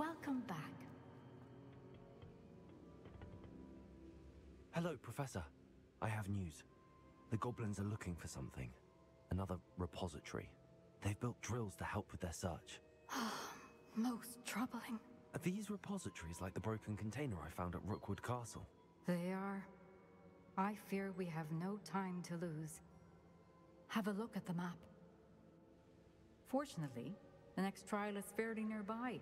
welcome back. Hello, Professor. I have news. The goblins are looking for something. Another repository. They've built drills to help with their search. Most troubling. Are these repositories like the broken container I found at Rookwood Castle? They are. I fear we have no time to lose. Have a look at the map. Fortunately, the next trial is fairly nearby.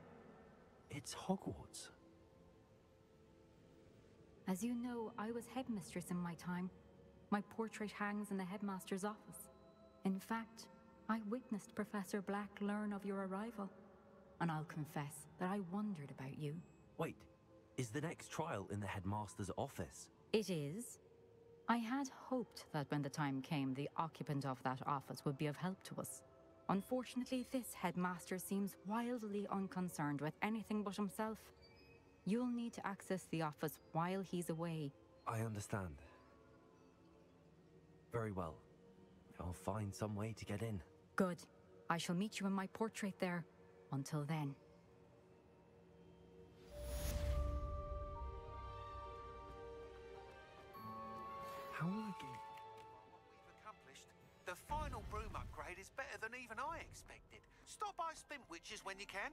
It's Hogwarts. As you know, I was headmistress in my time. My portrait hangs in the headmaster's office. In fact, I witnessed Professor Black learn of your arrival. And I'll confess that I wondered about you. Wait, is the next trial in the headmaster's office? It is. I had hoped that when the time came, the occupant of that office would be of help to us. Unfortunately, this headmaster seems wildly unconcerned with anything but himself. You'll need to access the office while he's away. I understand. Very well. I'll find some way to get in. Good. I shall meet you in my portrait there. Until then. How will I get... What we've accomplished. The final broom better than even I expected. Stop by Spintwitches when you can.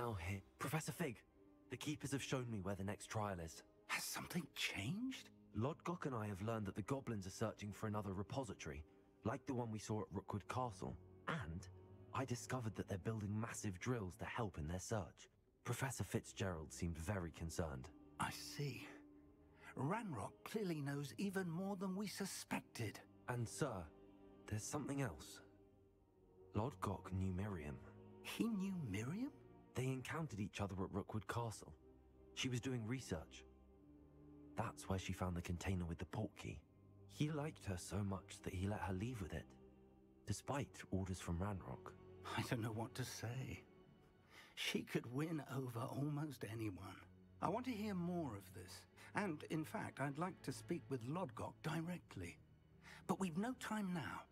Now here, Professor Fig. The Keepers have shown me where the next trial is. Has something changed? Lodgok and I have learned that the goblins are searching for another repository, like the one we saw at Rookwood Castle. And I discovered that they're building massive drills to help in their search. Professor Fitzgerald seemed very concerned. I see. Ranrock clearly knows even more than we suspected. And sir, there's something else. Lodgok knew Miriam. He knew Miriam? They encountered each other at Rookwood Castle. She was doing research. That's where she found the container with the port key. He liked her so much that he let her leave with it, despite orders from Ranrock. I don't know what to say. She could win over almost anyone. I want to hear more of this. And, in fact, I'd like to speak with Lodgok directly. But we've no time now.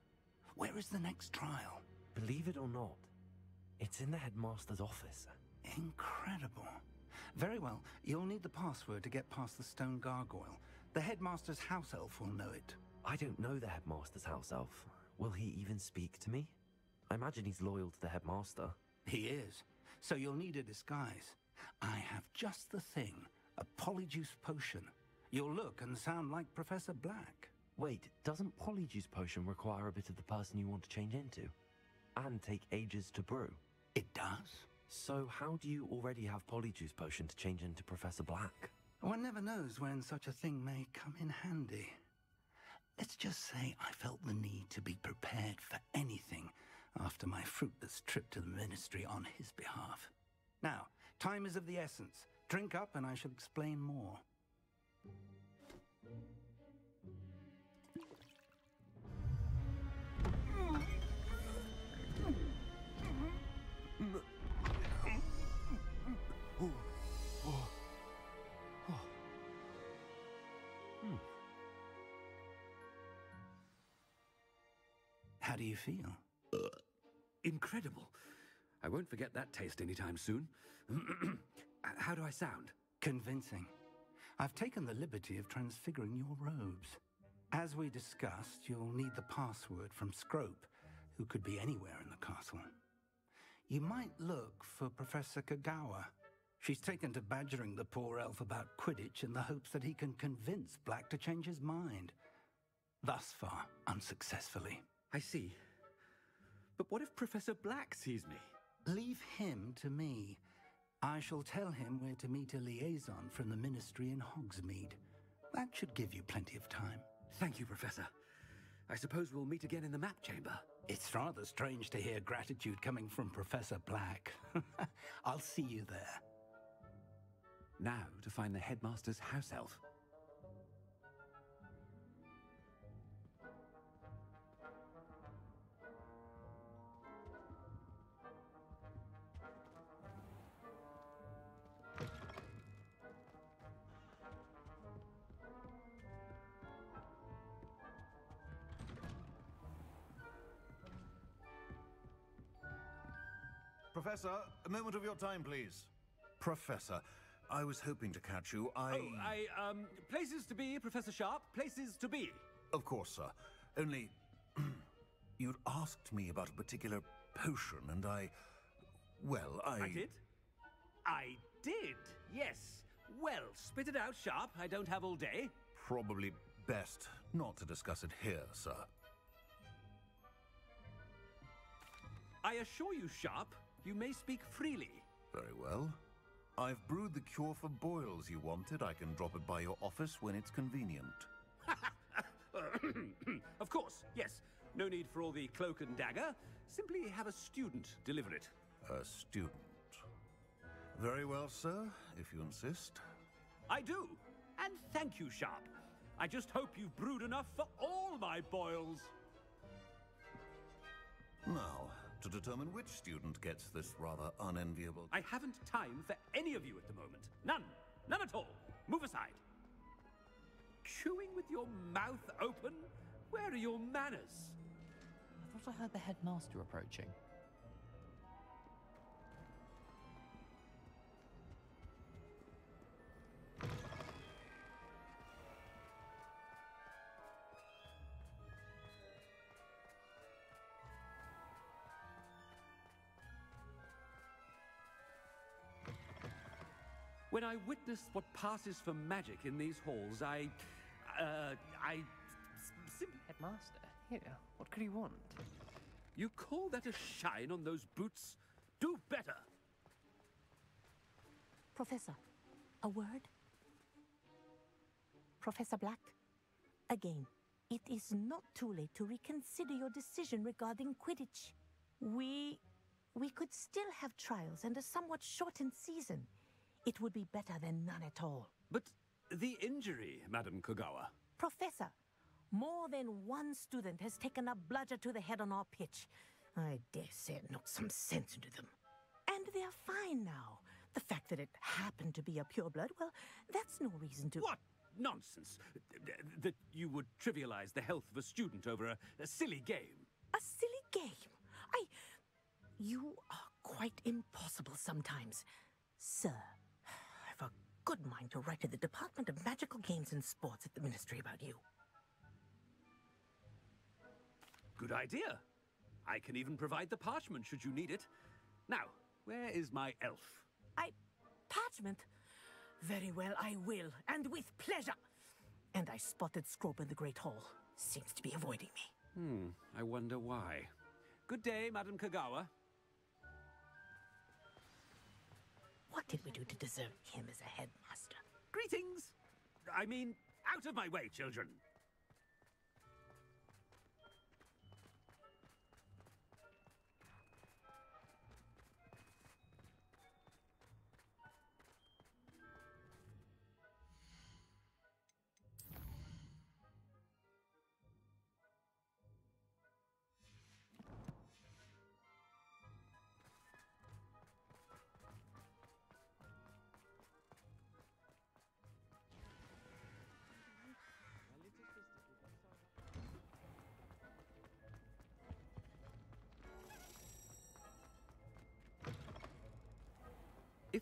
Where is the next trial? Believe it or not, it's in the headmaster's office. Incredible. Very well. You'll need the password to get past the stone gargoyle. The headmaster's house elf will know it. I don't know the headmaster's house elf. Will he even speak to me? I imagine he's loyal to the headmaster. He is. So you'll need a disguise. I have just the thing. A polyjuice potion. You'll look and sound like Professor Black. Wait, doesn't Polyjuice Potion require a bit of the person you want to change into? And take ages to brew? It does. So how do you already have Polyjuice Potion to change into Professor Black? One never knows when such a thing may come in handy. Let's just say I felt the need to be prepared for anything after my fruitless trip to the ministry on his behalf. Now, time is of the essence. Drink up and I shall explain more. How do you feel? Uh, incredible. I won't forget that taste anytime soon. How do I sound? Convincing. I've taken the liberty of transfiguring your robes. As we discussed, you'll need the password from Scrope, who could be anywhere in the castle. You might look for Professor Kagawa. She's taken to badgering the poor elf about Quidditch in the hopes that he can convince Black to change his mind. Thus far, unsuccessfully. I see. But what if Professor Black sees me? Leave him to me. I shall tell him where to meet a liaison from the ministry in Hogsmeade. That should give you plenty of time. Thank you, Professor. I suppose we'll meet again in the map chamber. It's rather strange to hear gratitude coming from Professor Black. I'll see you there. Now to find the headmaster's house elf. Professor, a moment of your time, please. Professor, I was hoping to catch you. I. Oh, I, um, places to be, Professor Sharp. Places to be. Of course, sir. Only. you'd asked me about a particular potion, and I. Well, I. I did? I did, yes. Well, spit it out, Sharp. I don't have all day. Probably best not to discuss it here, sir. I assure you, Sharp, you may speak freely. Very well. I've brewed the cure for boils you wanted. I can drop it by your office when it's convenient. of course, yes. No need for all the cloak and dagger. Simply have a student deliver it. A student. Very well, sir, if you insist. I do. And thank you, Sharp. I just hope you've brewed enough for all my boils. Now, to determine which student gets this rather unenviable. I haven't time for any of you at the moment. None. None at all. Move aside. Chewing with your mouth open? Where are your manners? I thought I heard the headmaster approaching. When I witness what passes for magic in these halls, I. Uh, I. simply. Headmaster, here, what could he want? You call that a shine on those boots? Do better! Professor, a word? Professor Black, again, it is not too late to reconsider your decision regarding Quidditch. We. we could still have trials and a somewhat shortened season. It would be better than none at all. But the injury, Madam Kagawa. Professor, more than one student has taken a bludger to the head on our pitch. I dare say it knocked some sense into them. And they're fine now. The fact that it happened to be a pureblood, well, that's no reason to. What nonsense! That you would trivialize the health of a student over a, a silly game. A silly game? I. You are quite impossible sometimes. Sir, good mind to write to the Department of Magical Games and Sports at the Ministry about you. Good idea. I can even provide the parchment should you need it. Now, where is my elf? I. Parchment? Very well, I will, and with pleasure. And I spotted Scrope in the Great Hall. Seems to be avoiding me. Hmm, I wonder why. Good day, Madam Kagawa. What did we do to deserve him as a headmaster? Greetings! I mean, out of my way, children!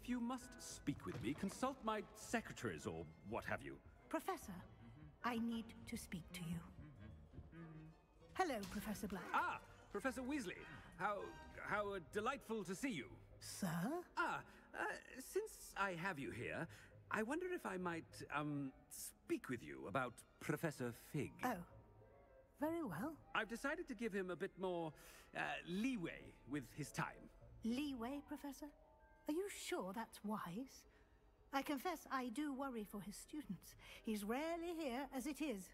If you must speak with me, consult my secretaries or what have you. Professor, I need to speak to you. Hello, Professor Black. Ah, Professor Weasley. How how uh, delightful to see you. Sir? Ah, uh, since I have you here, I wonder if I might um speak with you about Professor Fig. Oh, very well. I've decided to give him a bit more uh, leeway with his time. Leeway, Professor? Are you sure that's wise? I confess I do worry for his students. He's rarely here as it is.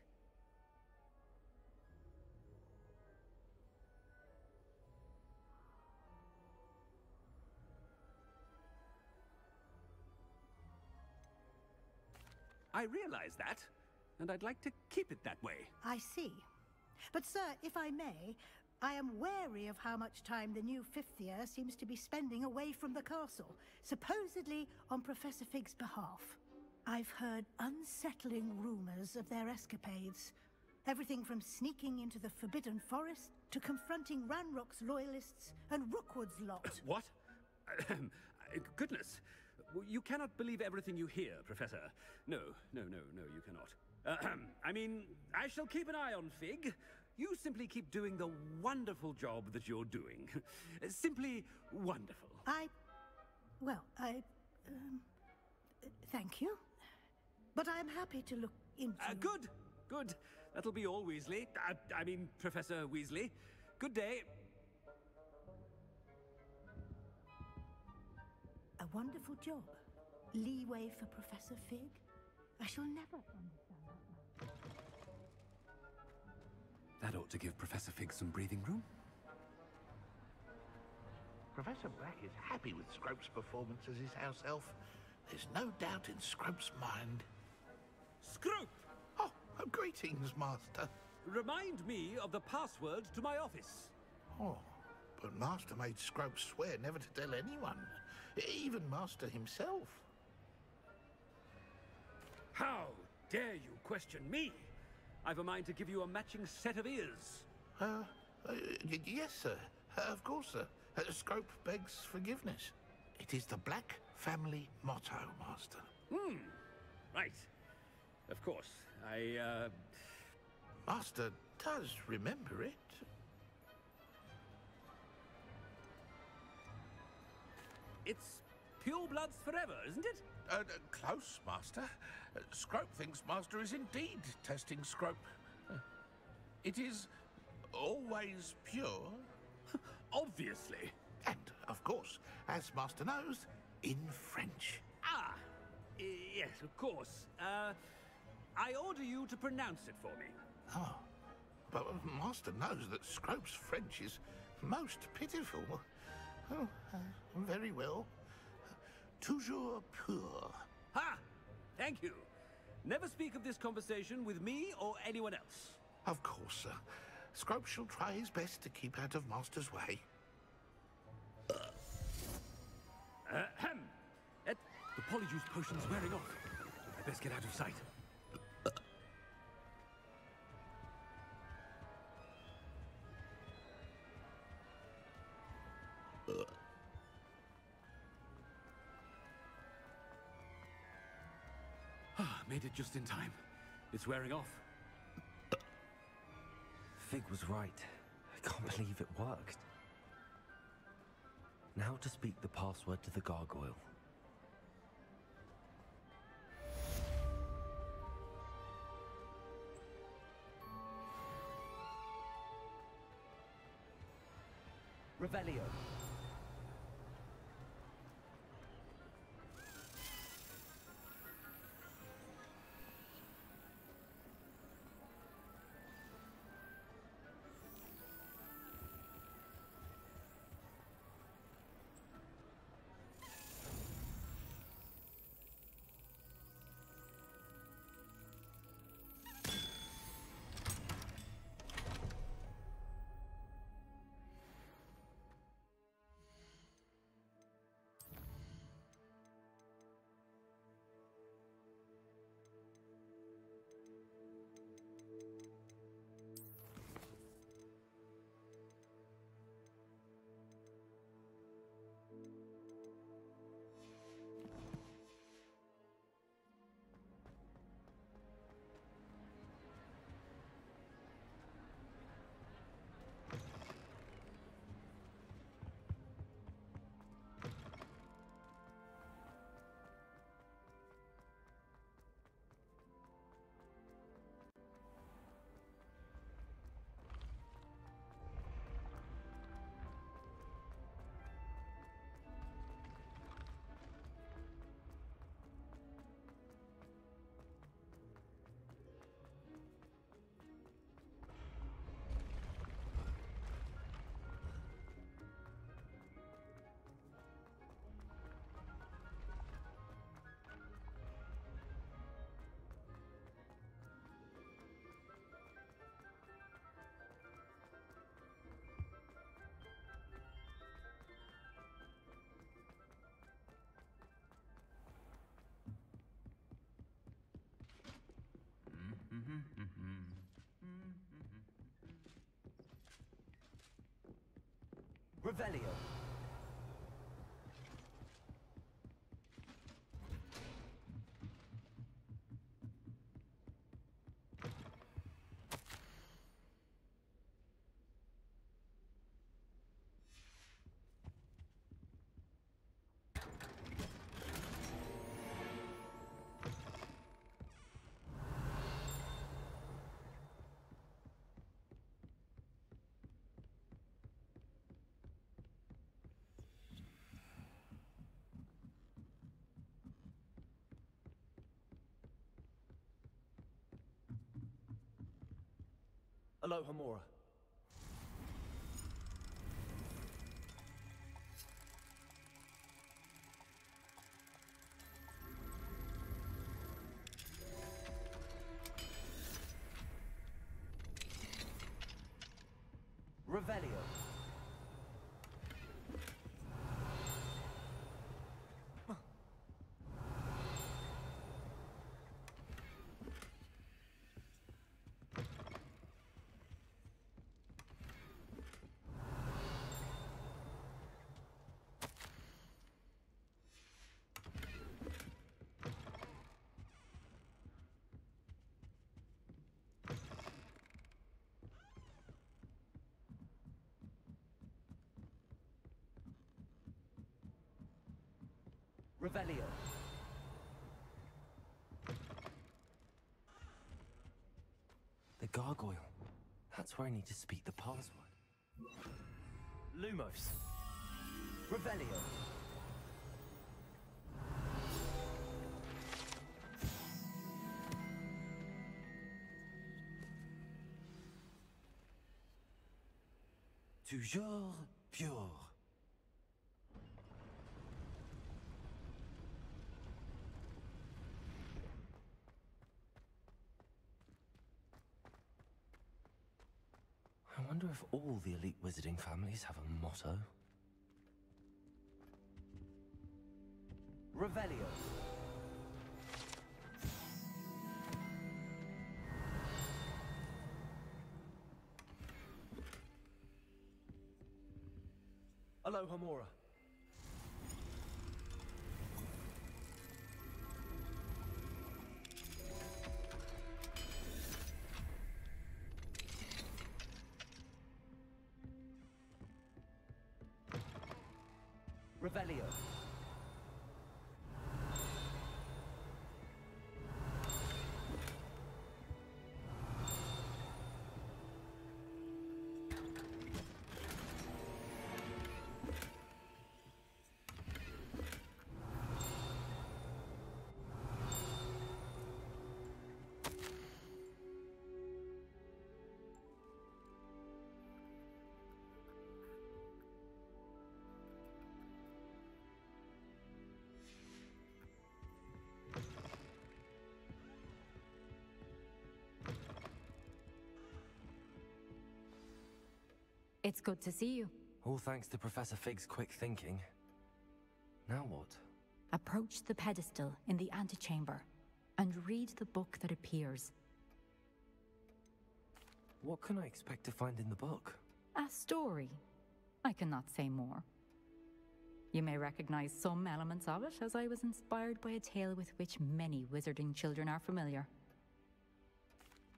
I realize that, and I'd like to keep it that way. I see. But, sir, if I may, I am wary of how much time the new fifth year seems to be spending away from the castle, supposedly on Professor Fig's behalf. I've heard unsettling rumors of their escapades. Everything from sneaking into the Forbidden Forest to confronting Ranrock's loyalists and Rookwood's lot. What? Goodness. You cannot believe everything you hear, Professor. No, no, no, no, you cannot. I mean, I shall keep an eye on Fig. You simply keep doing the wonderful job that you're doing. simply wonderful. I. Well, I. Um, thank you. But I'm happy to look into. Uh, good, good. That'll be all, Weasley. Uh, I mean, Professor Weasley. Good day. A wonderful job. Leeway for Professor Fig. I shall never That ought to give Professor Fig some breathing room. Professor Black is happy with Scrope's performance as his house elf. There's no doubt in Scrope's mind. Scrope! Oh, oh, greetings, Master. Remind me of the password to my office. Oh, but Master made Scrope swear never to tell anyone, even Master himself. How dare you question me? I've a mind to give you a matching set of ears. Uh, uh yes, sir. Uh, of course, sir. Uh, Scrope begs forgiveness. It is the Black family motto, Master. Hmm. Right. Of course. I, uh. Master does remember it. It's pure bloods forever, isn't it? Uh, uh, close, Master. Uh, Scrope thinks Master is indeed testing Scrope. Uh, it is always pure. Obviously. And, of course, as Master knows, in French. Ah! yes, of course. Uh. I order you to pronounce it for me. Oh, but Master knows that Scrope's French is most pitiful. Oh, uh, very well. Toujours pur. Ha! Thank you. Never speak of this conversation with me or anyone else. Of course, sir. Scrope shall try his best to keep out of Master's way. Ahem. Eh, the polyjuice potion's wearing off. I best get out of sight. Made it just in time. It's wearing off. Fig was right. I can't believe it worked. Now to speak the password to the gargoyle. Revelio. Mm-hmm. Mm-hmm. Mm-hmm. Revelio. Alohomora. Revelio. Revelio. The gargoyle. That's where I need to speak the password. Lumos. Revelio. Toujours pur. I wonder if all the elite wizarding families have a motto. Revelio. Alohomora. Revelio. It's good to see you. All thanks to Professor Fig's quick thinking. Now what? Approach the pedestal in the antechamber and read the book that appears. What can I expect to find in the book? A story. I cannot say more. You may recognize some elements of it, as I was inspired by a tale with which many wizarding children are familiar.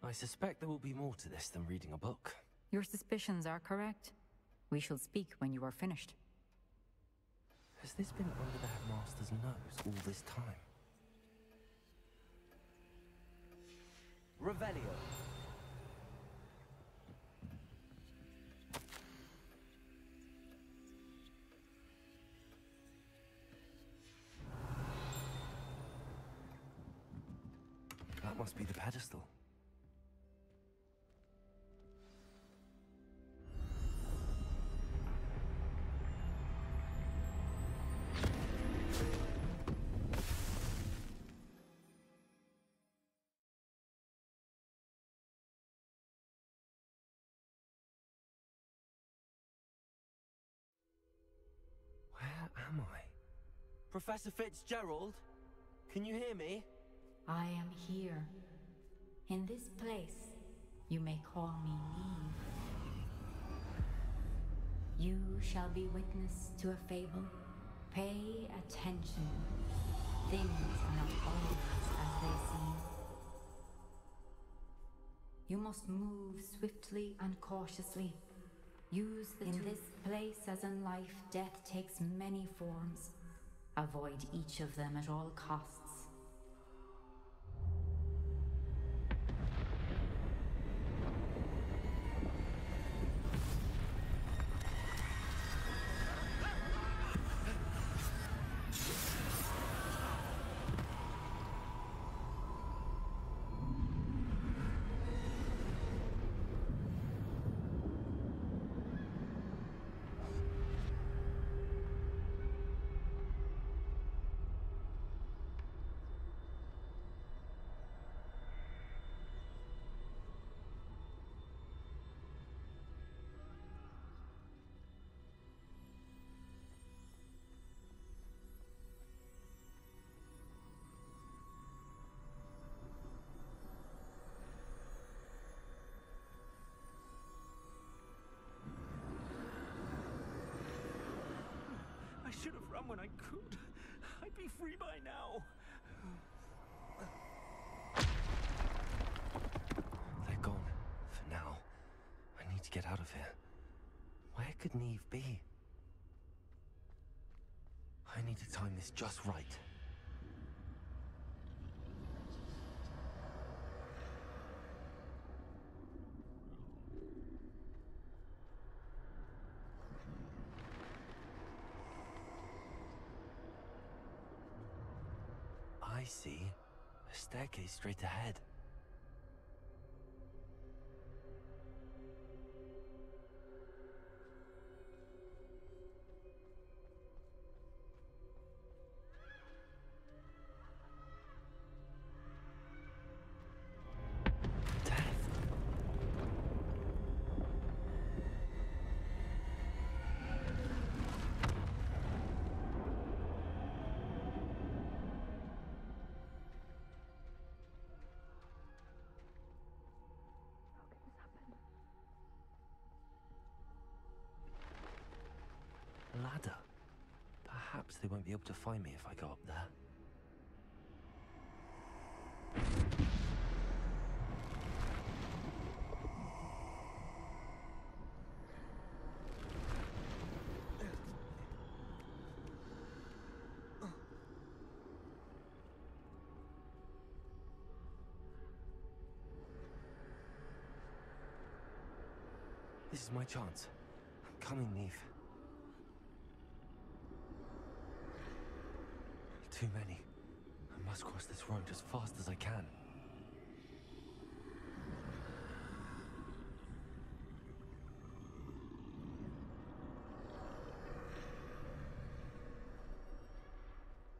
I suspect there will be more to this than reading a book. Your suspicions are correct. We shall speak when you are finished. Has this been under the headmaster's nose all this time? Revelio. Am I? Professor Fitzgerald? Can you hear me? I am here. In this place, you may call me Niamh. You shall be witness to a fable. Pay attention. Things are not always as they seem. You must move swiftly and cautiously. Use the In this place, as in life, death takes many forms. Avoid each of them at all costs. Run when I could. I'd be free by now. They're gone. For now. I need to get out of here. Where could Niamh be? I need to time this just right. I see. A staircase straight ahead. Perhaps they won't be able to find me if I go up there. This is my chance. I'm coming, Niamh. Too many. I must cross this road as fast as I can.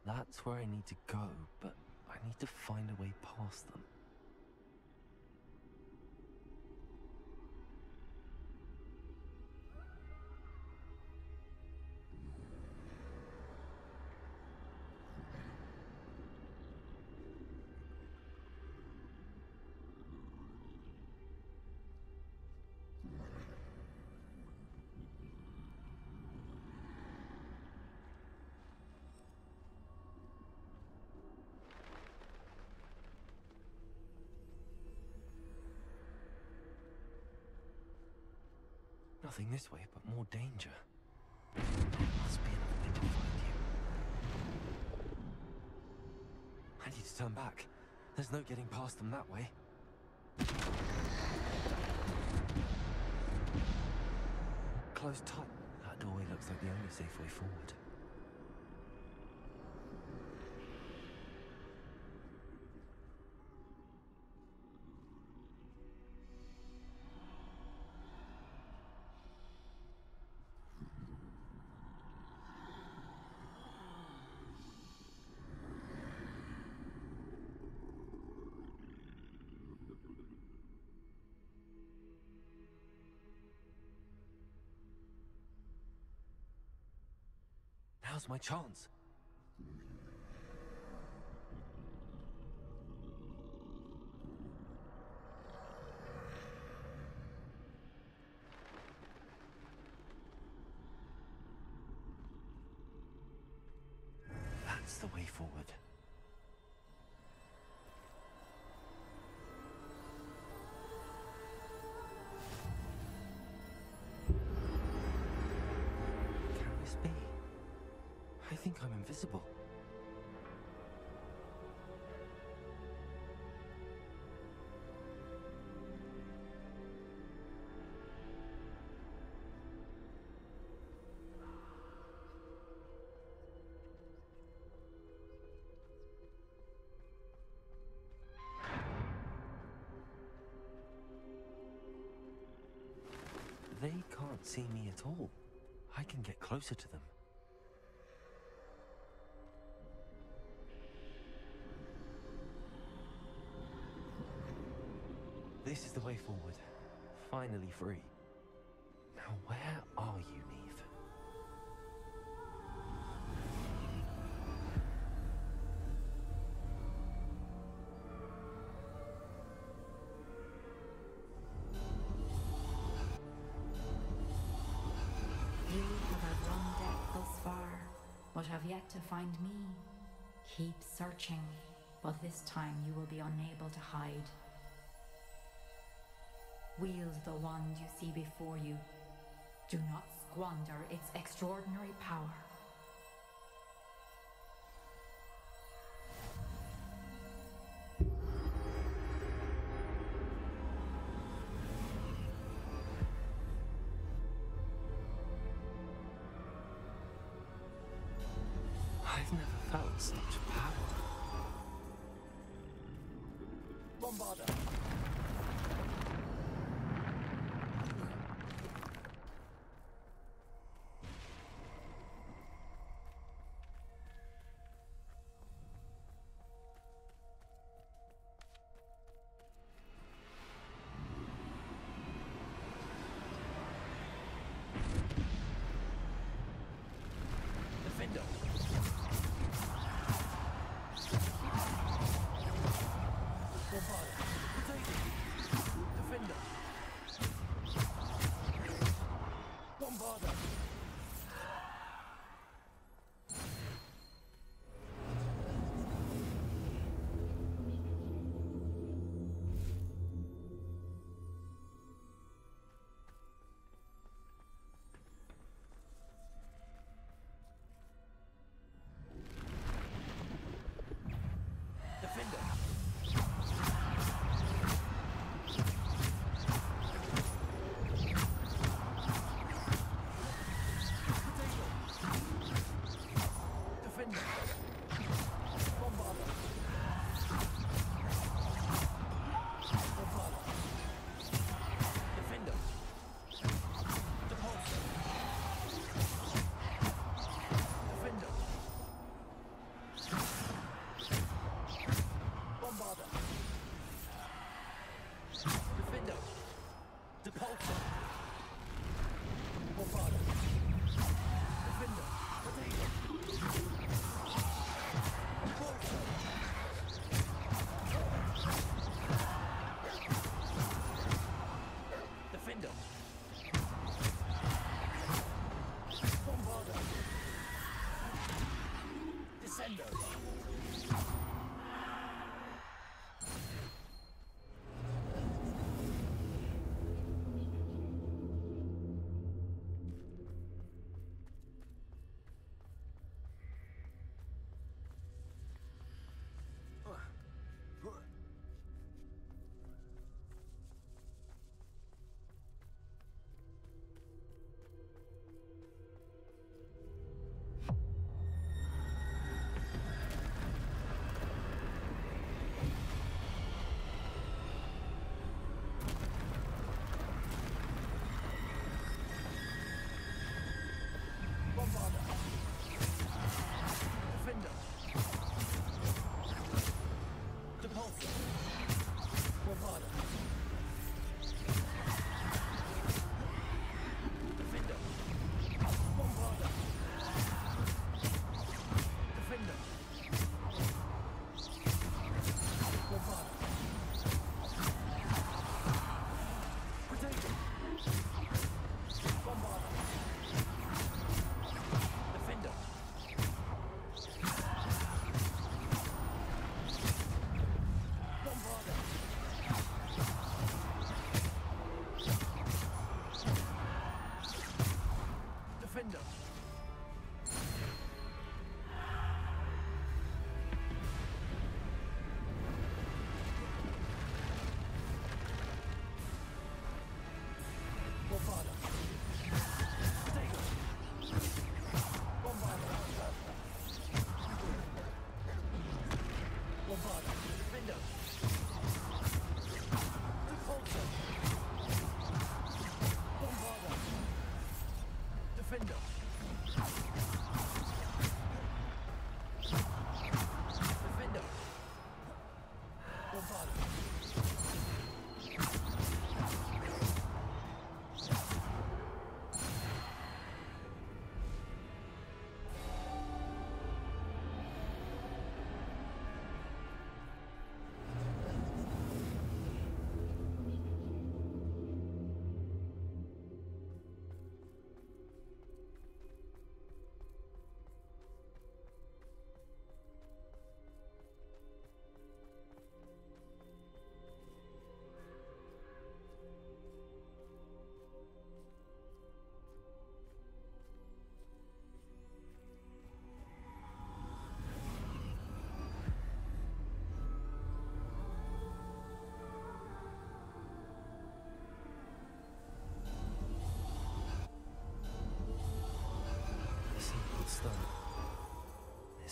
That's where I need to go, but I need to find a way past them. Nothing this way, but more danger. There must be another way to find you. I need to turn back. There's no getting past them that way. Close tight. That doorway looks like the only safe way forward. My chance. Invisible. They can't see me at all. I can get closer to them. This is the way forward. Finally free. Now where are you, Niamh? You have thus far, but have yet to find me. Keep searching, but this time you will be unable to hide. Wield the wand you see before you. Do not squander its extraordinary power. Bombarda.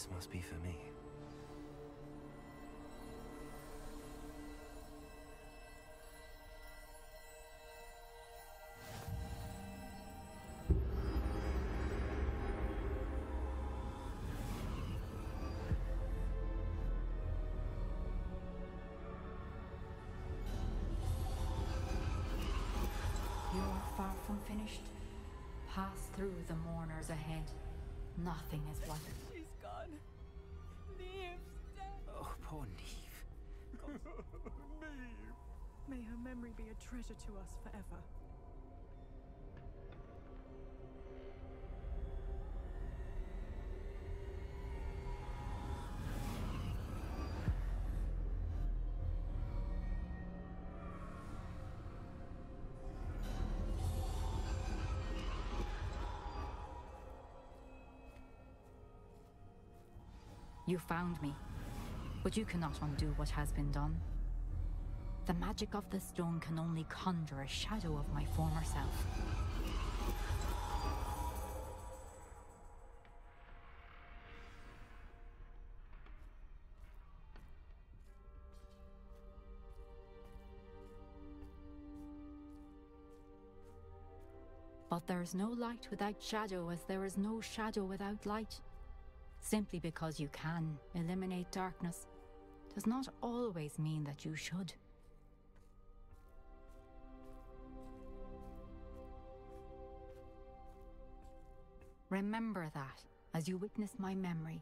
This must be for me. Far from finished. Pass through the mourners ahead. Nothing is what. May her memory be a treasure to us forever. You found me, but you cannot undo what has been done. The magic of the stone can only conjure a shadow of my former self. But there is no light without shadow, as there is no shadow without light. Simply because you can eliminate darkness does not always mean that you should. Remember that as you witness my memory.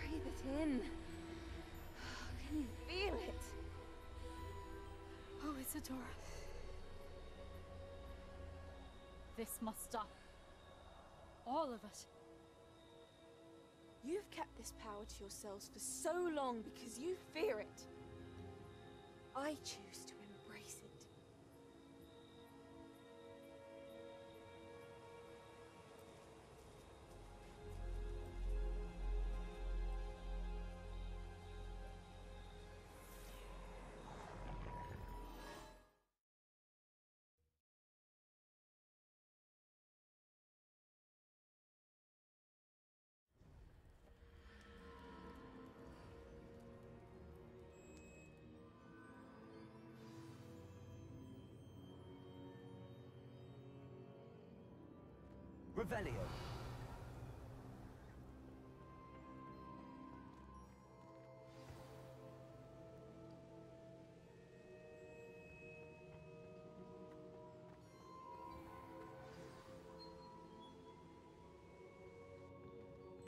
Breathe it in. Can you feel it? Oh, Isadora. This must stop. All of it. You've kept this power to yourselves for so long because you fear it. I choose to Revelio.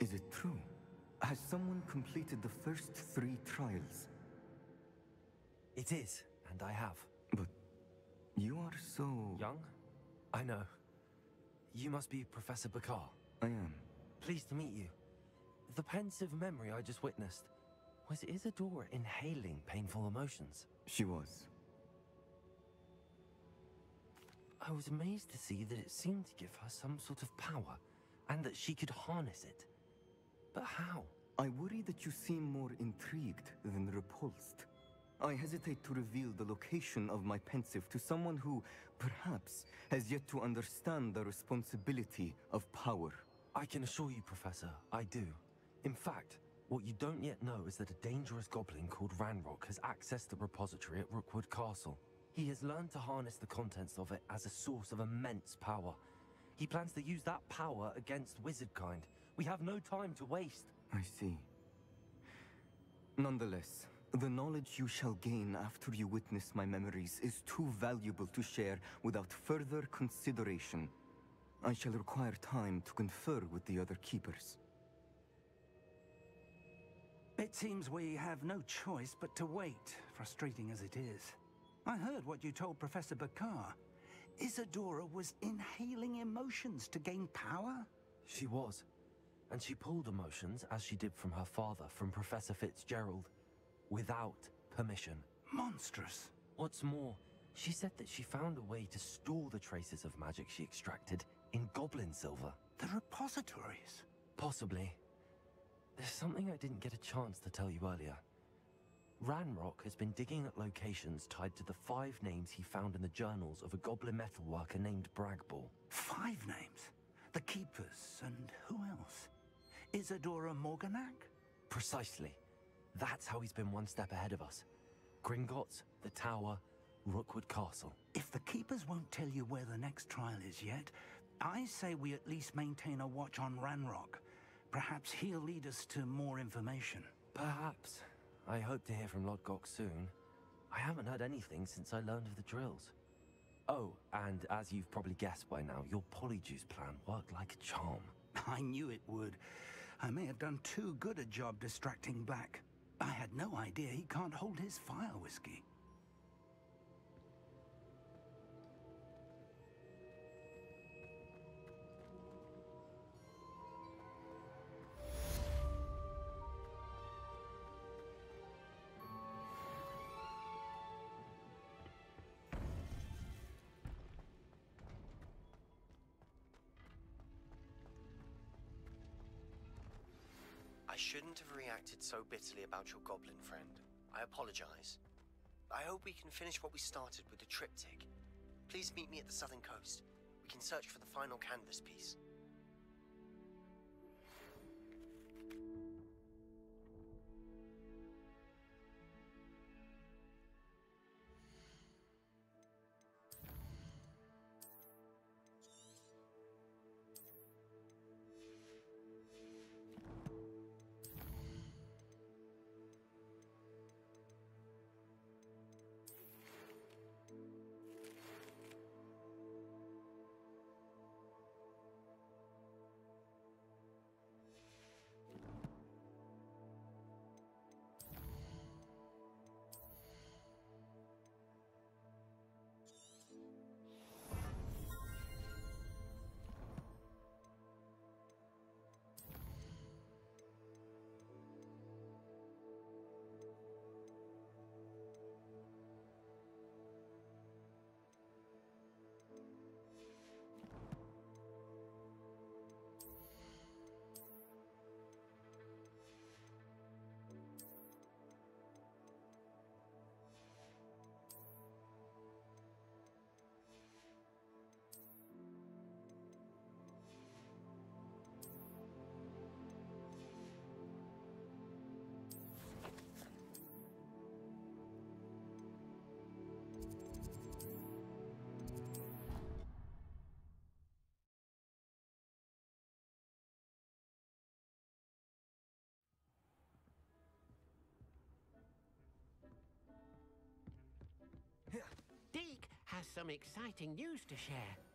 Is it true? Has someone completed the first three trials? It is, and I have. But you are so... Young? I know. You must be Professor Bakar. I am. Pleased to meet you. The Pensieve memory I just witnessed. Was Isadora inhaling painful emotions? She was. I was amazed to see that it seemed to give her some sort of power, and that she could harness it. But how? I worry that you seem more intrigued than repulsed. I hesitate to reveal the location of my Pensieve to someone who, perhaps, has yet to understand the responsibility of power. I can assure you, Professor, I do. In fact, what you don't yet know is that a dangerous goblin called Ranrock has accessed the repository at Rookwood Castle. He has learned to harness the contents of it as a source of immense power. He plans to use that power against Wizardkind. We have no time to waste. I see. Nonetheless, the knowledge you shall gain after you witness my memories is too valuable to share without further consideration. I shall require time to confer with the other keepers. It seems we have no choice but to wait, frustrating as it is. I heard what you told Professor Bakar. Isadora was inhaling emotions to gain power? She was. And she pulled emotions, as she did from her father, from Professor Fitzgerald, without permission. Monstrous. What's more, she said that she found a way to store the traces of magic she extracted in goblin silver. The repositories? Possibly. There's something I didn't get a chance to tell you earlier. Ranrock has been digging at locations tied to the five names he found in the journals of a goblin metalworker named Bragball. Five names? The Keepers, and who else? Isadora Morganach? Precisely. That's how he's been one step ahead of us. Gringotts, the Tower, Rookwood Castle. If the Keepers won't tell you where the next trial is yet, I say we at least maintain a watch on Ranrock. Perhaps he'll lead us to more information. Perhaps. I hope to hear from Lodgok soon. I haven't heard anything since I learned of the drills. Oh, and as you've probably guessed by now, your Polyjuice plan worked like a charm. I knew it would. I may have done too good a job distracting Black. I had no idea he can't hold his fire whiskey. Shouldn't have reacted so bitterly about your goblin friend. I apologize. I hope we can finish what we started with the triptych. Please meet me at the southern coast. We can search for the final canvas piece. Some exciting news to share.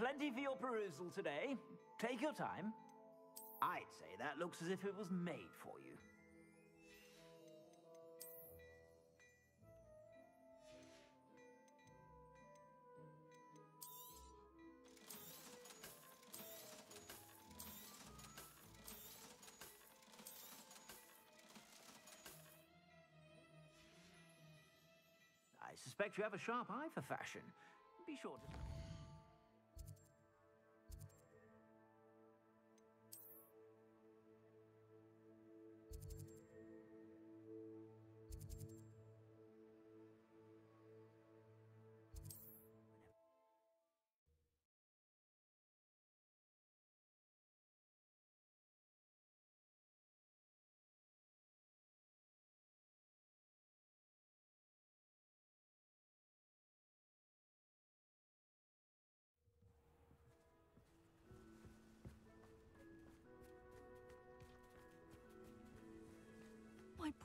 Plenty for your perusal today. Take your time. I'd say that looks as if it was made for you. I suspect you have a sharp eye for fashion. Be sure to.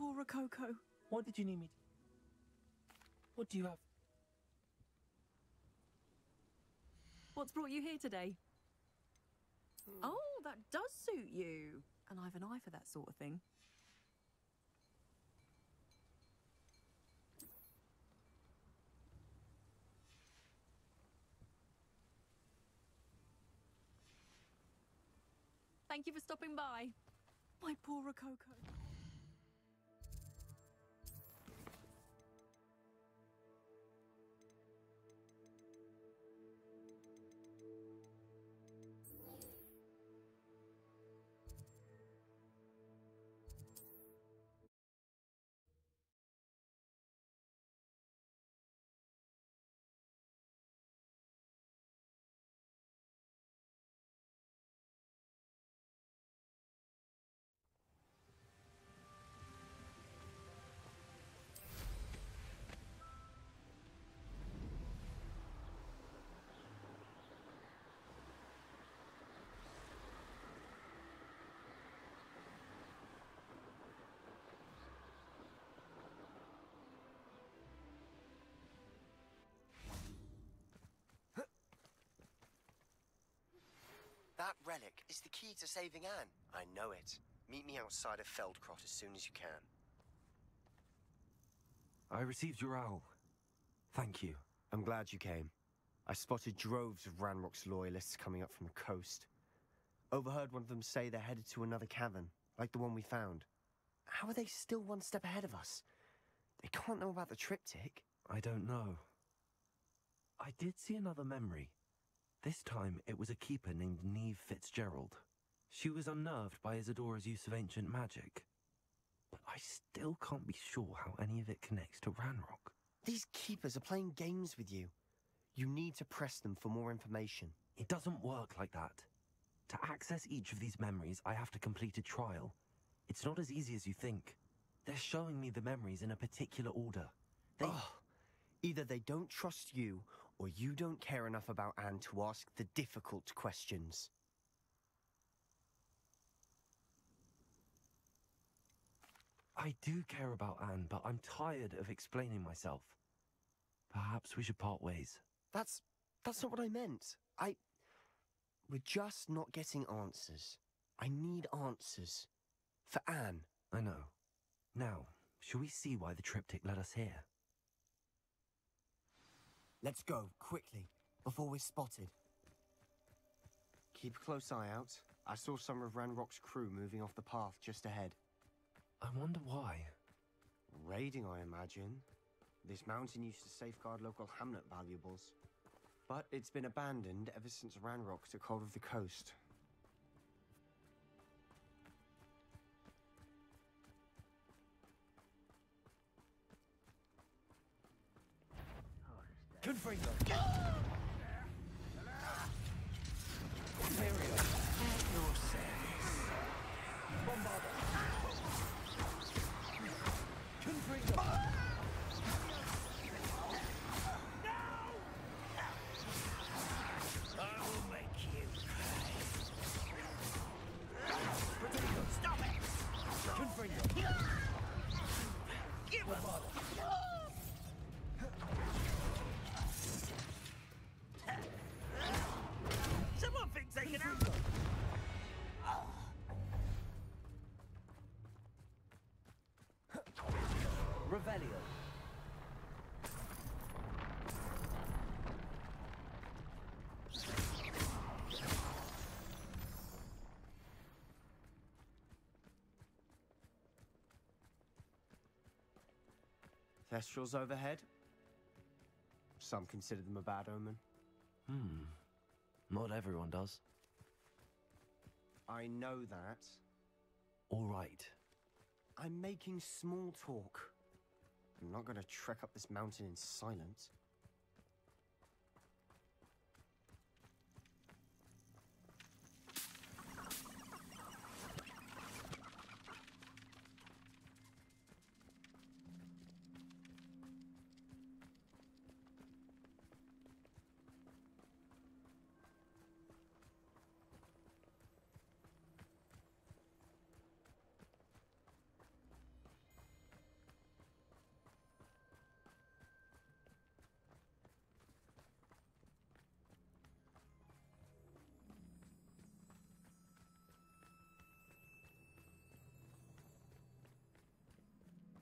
Poor Rococo. What did you need me to... What do you have? What's brought you here today? Oh, that does suit you. And I've an eye for that sort of thing. Thank you for stopping by. My poor Rococo. That relic is the key to saving Anne. I know it. Meet me outside of Feldcroft as soon as you can. I received your owl. Thank you. I'm glad you came. I spotted droves of Ranrock's loyalists coming up from the coast. Overheard one of them say they're headed to another cavern, like the one we found. How are they still one step ahead of us? They can't know about the triptych. I don't know. I did see another memory. This time it was a keeper named Niamh Fitzgerald. She was unnerved by Isadora's use of ancient magic. But I still can't be sure how any of it connects to Ranrock. These keepers are playing games with you. You need to press them for more information. It doesn't work like that. To access each of these memories, I have to complete a trial. It's not as easy as you think. They're showing me the memories in a particular order. They... Ugh. Either they don't trust you, or you don't care enough about Anne to ask the difficult questions. I do care about Anne, but I'm tired of explaining myself. Perhaps we should part ways. That's that's not what I meant. I we're just not getting answers. I need answers. For Anne. I know. Now, shall we see why the triptych led us here? Let's go, quickly, before we're spotted. Keep a close eye out. I saw some of Ranrock's crew moving off the path just ahead. I wonder why. Raiding, I imagine. This mountain used to safeguard local hamlet valuables. But it's been abandoned ever since Ranrock took hold of the coast. Confringo! Imperial, Thestrals overhead? Some consider them a bad omen. Hmm. Not everyone does. I know that. All right. I'm making small talk. I'm not going to trek up this mountain in silence.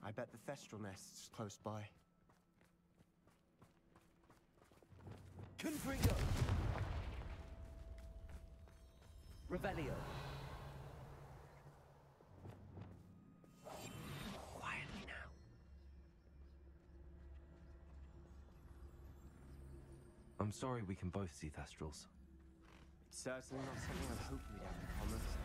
I bet the Thestral nest's close by. Confringo! Revelio. Quietly now. I'm sorry we can both see Thestrals. It's certainly not something I'd hoped we'd have in common.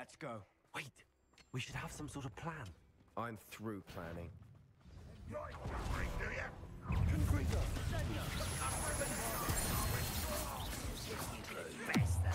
Let's go. Wait! We should have some sort of plan. I'm through planning. Right, do you? Confringo! best that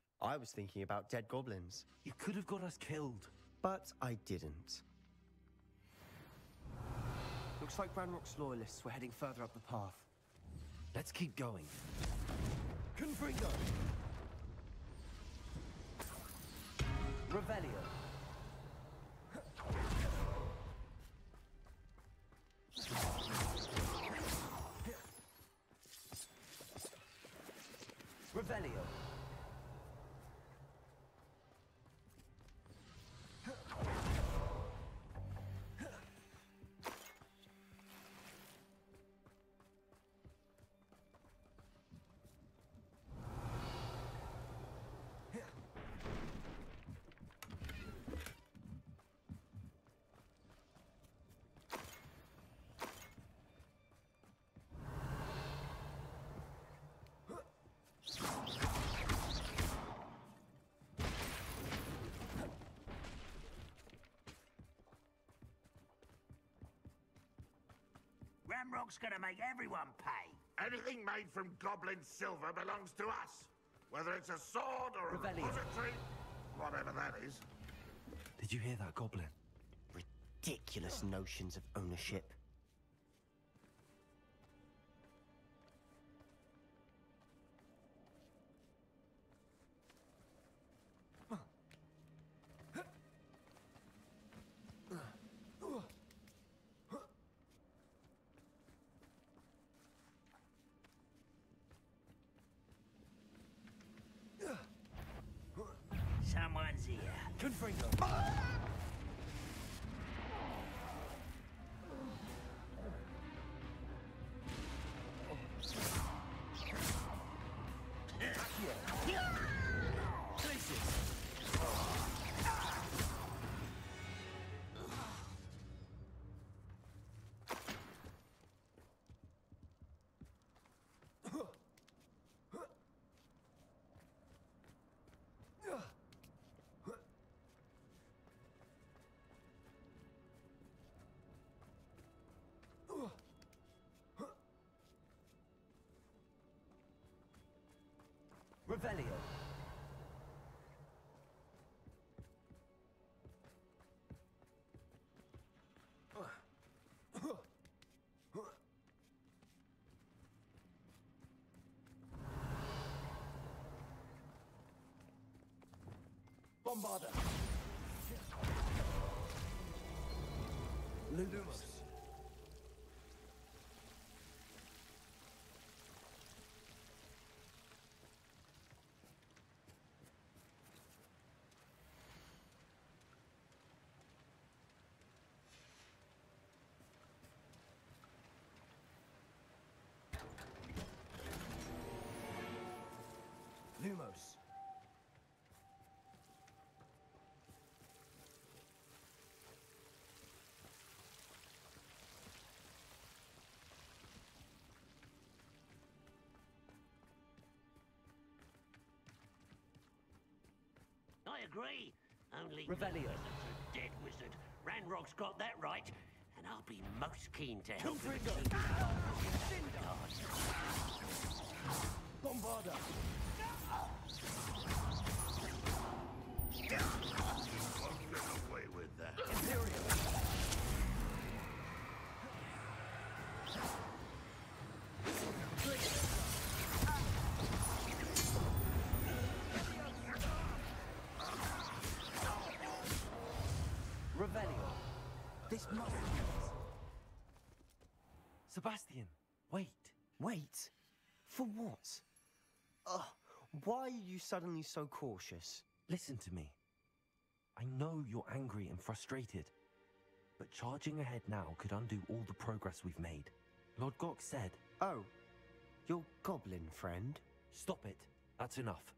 I was thinking about dead goblins. You could have got us killed. But I didn't. Looks like Ranrock's loyalists were heading further up the path. Let's keep going. Confringo! Revelio. Revelio. Ranrock's gonna make everyone pay. Anything made from goblin silver belongs to us. Whether it's a sword or a Revelio. repository, whatever that is. Did you hear that, Goblin? Ridiculous notions of ownership. Bombarda. Lumos. I agree. Only Revelio. wizard's a dead wizard. Ranrock's got that right, and I'll be most keen to help him Confringo. keep his guard. Bombarda. Sebastian, wait. Wait. For what? Ugh, why are you suddenly so cautious? Listen to me. I know you're angry and frustrated, but charging ahead now could undo all the progress we've made. Lodgok said. Oh, your goblin friend? Stop it. That's enough.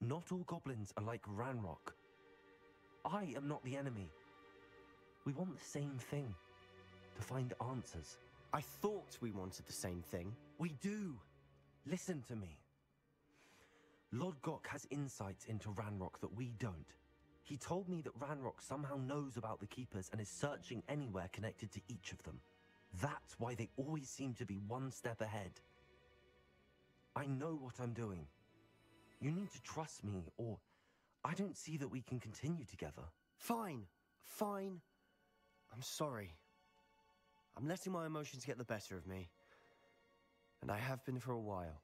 Not all goblins are like Ranrock. I am not the enemy. We want the same thing to find answers. I thought we wanted the same thing. We do. Listen to me. Lodgok has insights into Ranrock that we don't. He told me that Ranrock somehow knows about the Keepers and is searching anywhere connected to each of them. That's why they always seem to be one step ahead. I know what I'm doing. You need to trust me, or I don't see that we can continue together. Fine, fine. I'm sorry. I'm letting my emotions get the better of me. And I have been for a while.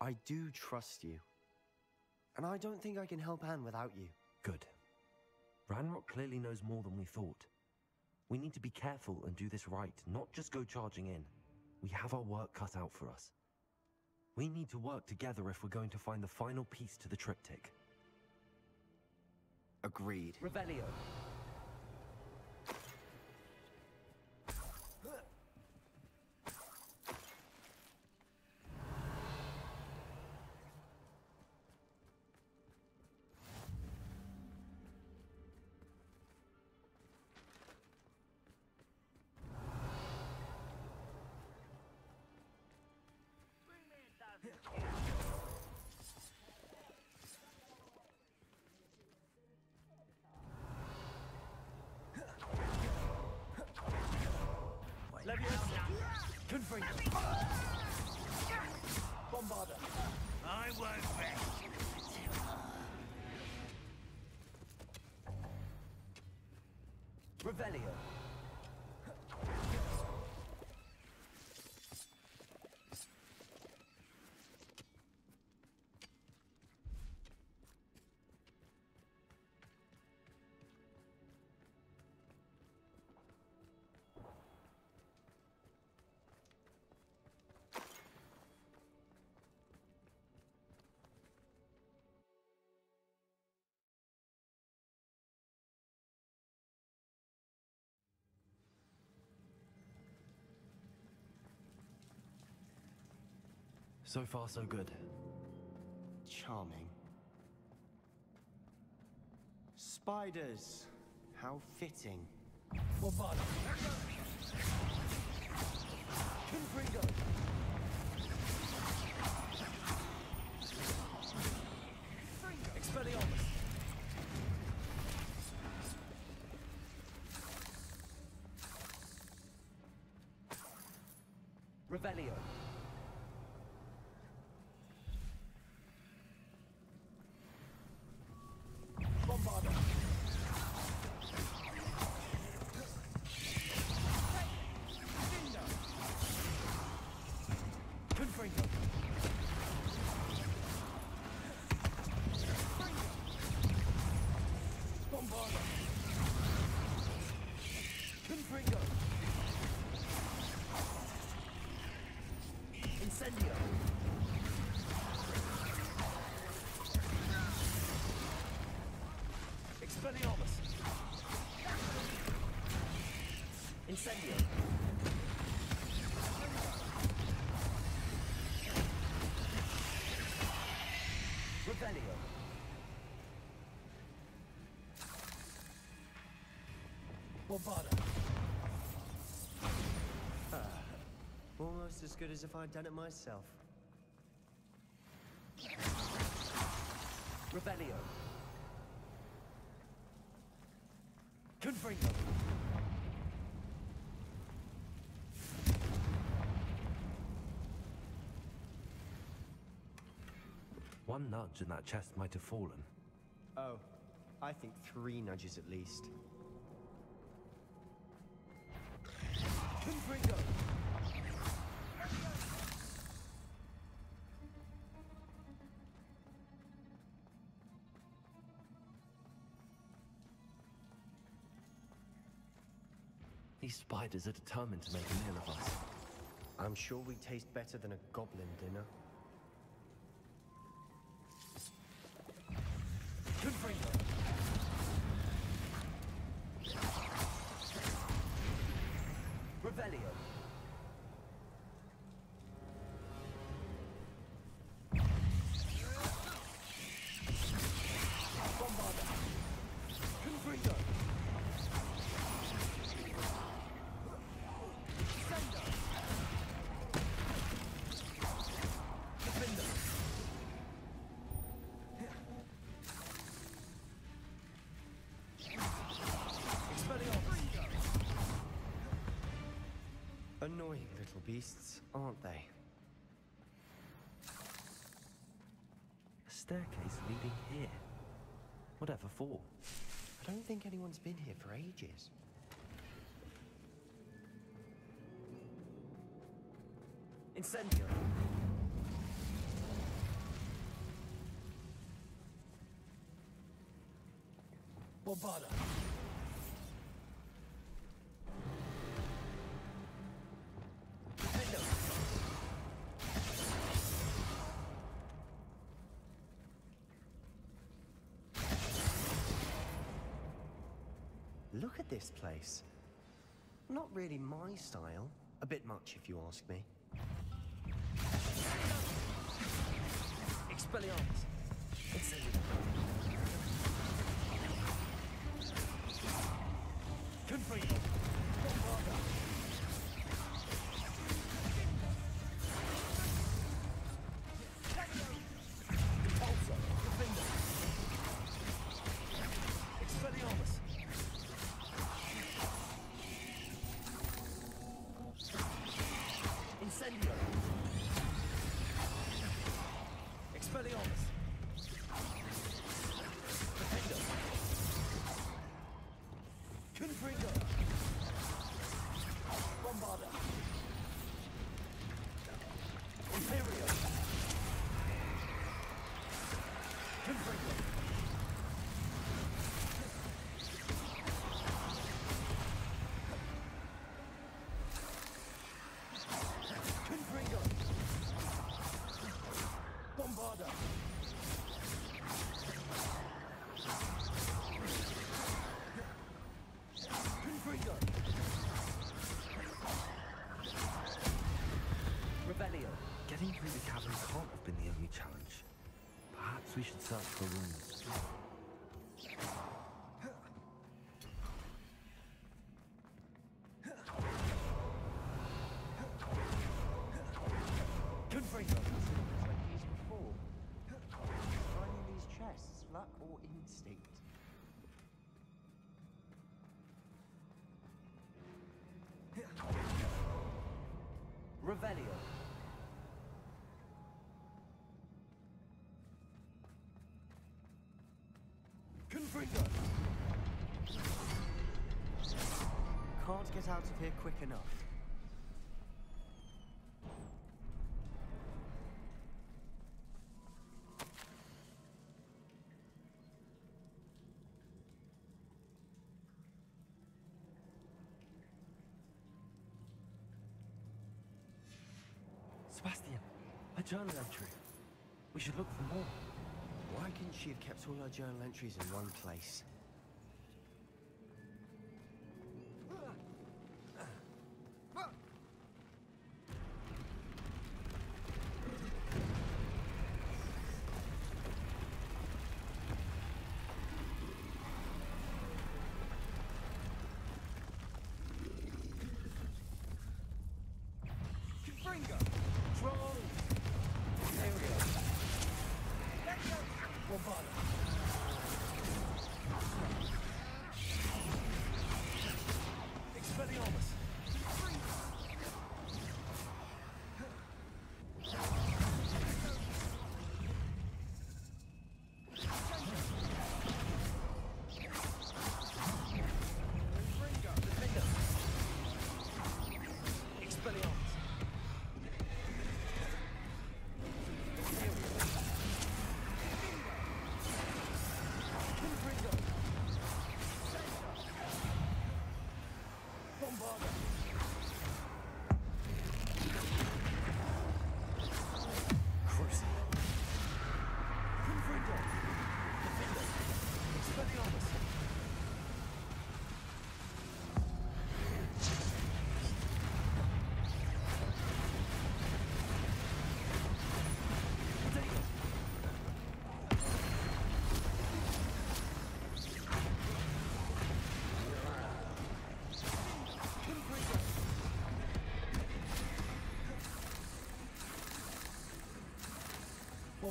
I do trust you. And I don't think I can help Anne without you. Good. Ranrock clearly knows more than we thought. We need to be careful and do this right, not just go charging in. We have our work cut out for us. We need to work together if we're going to find the final piece to the triptych. Agreed. Revelio. I So far, so good. Charming. Spiders. How fitting. Bombarda. Confringo. Expelliarmus. Revelio. Incendio. Revelio. Bombarda. Ah, almost as good as if I'd done it myself. Revelio. Confringo. One nudge and that chest might have fallen. Oh, I think three nudges at least. Confringo. These spiders are determined to make a meal of us. I'm sure we taste better than a goblin dinner. Beasts, aren't they? A staircase leading here. Whatever for? I don't think anyone's been here for ages. Incendio! Bombarda. This place. Not really my style. A bit much, if you ask me. Expelliarmus. Confringo. Bombarda. Been the only challenge. Perhaps we should search for rooms. Confringo. Can't get out of here quick enough. Sebastian, a journal entry. We should look for more. Why couldn't she have kept all our journal entries in one place?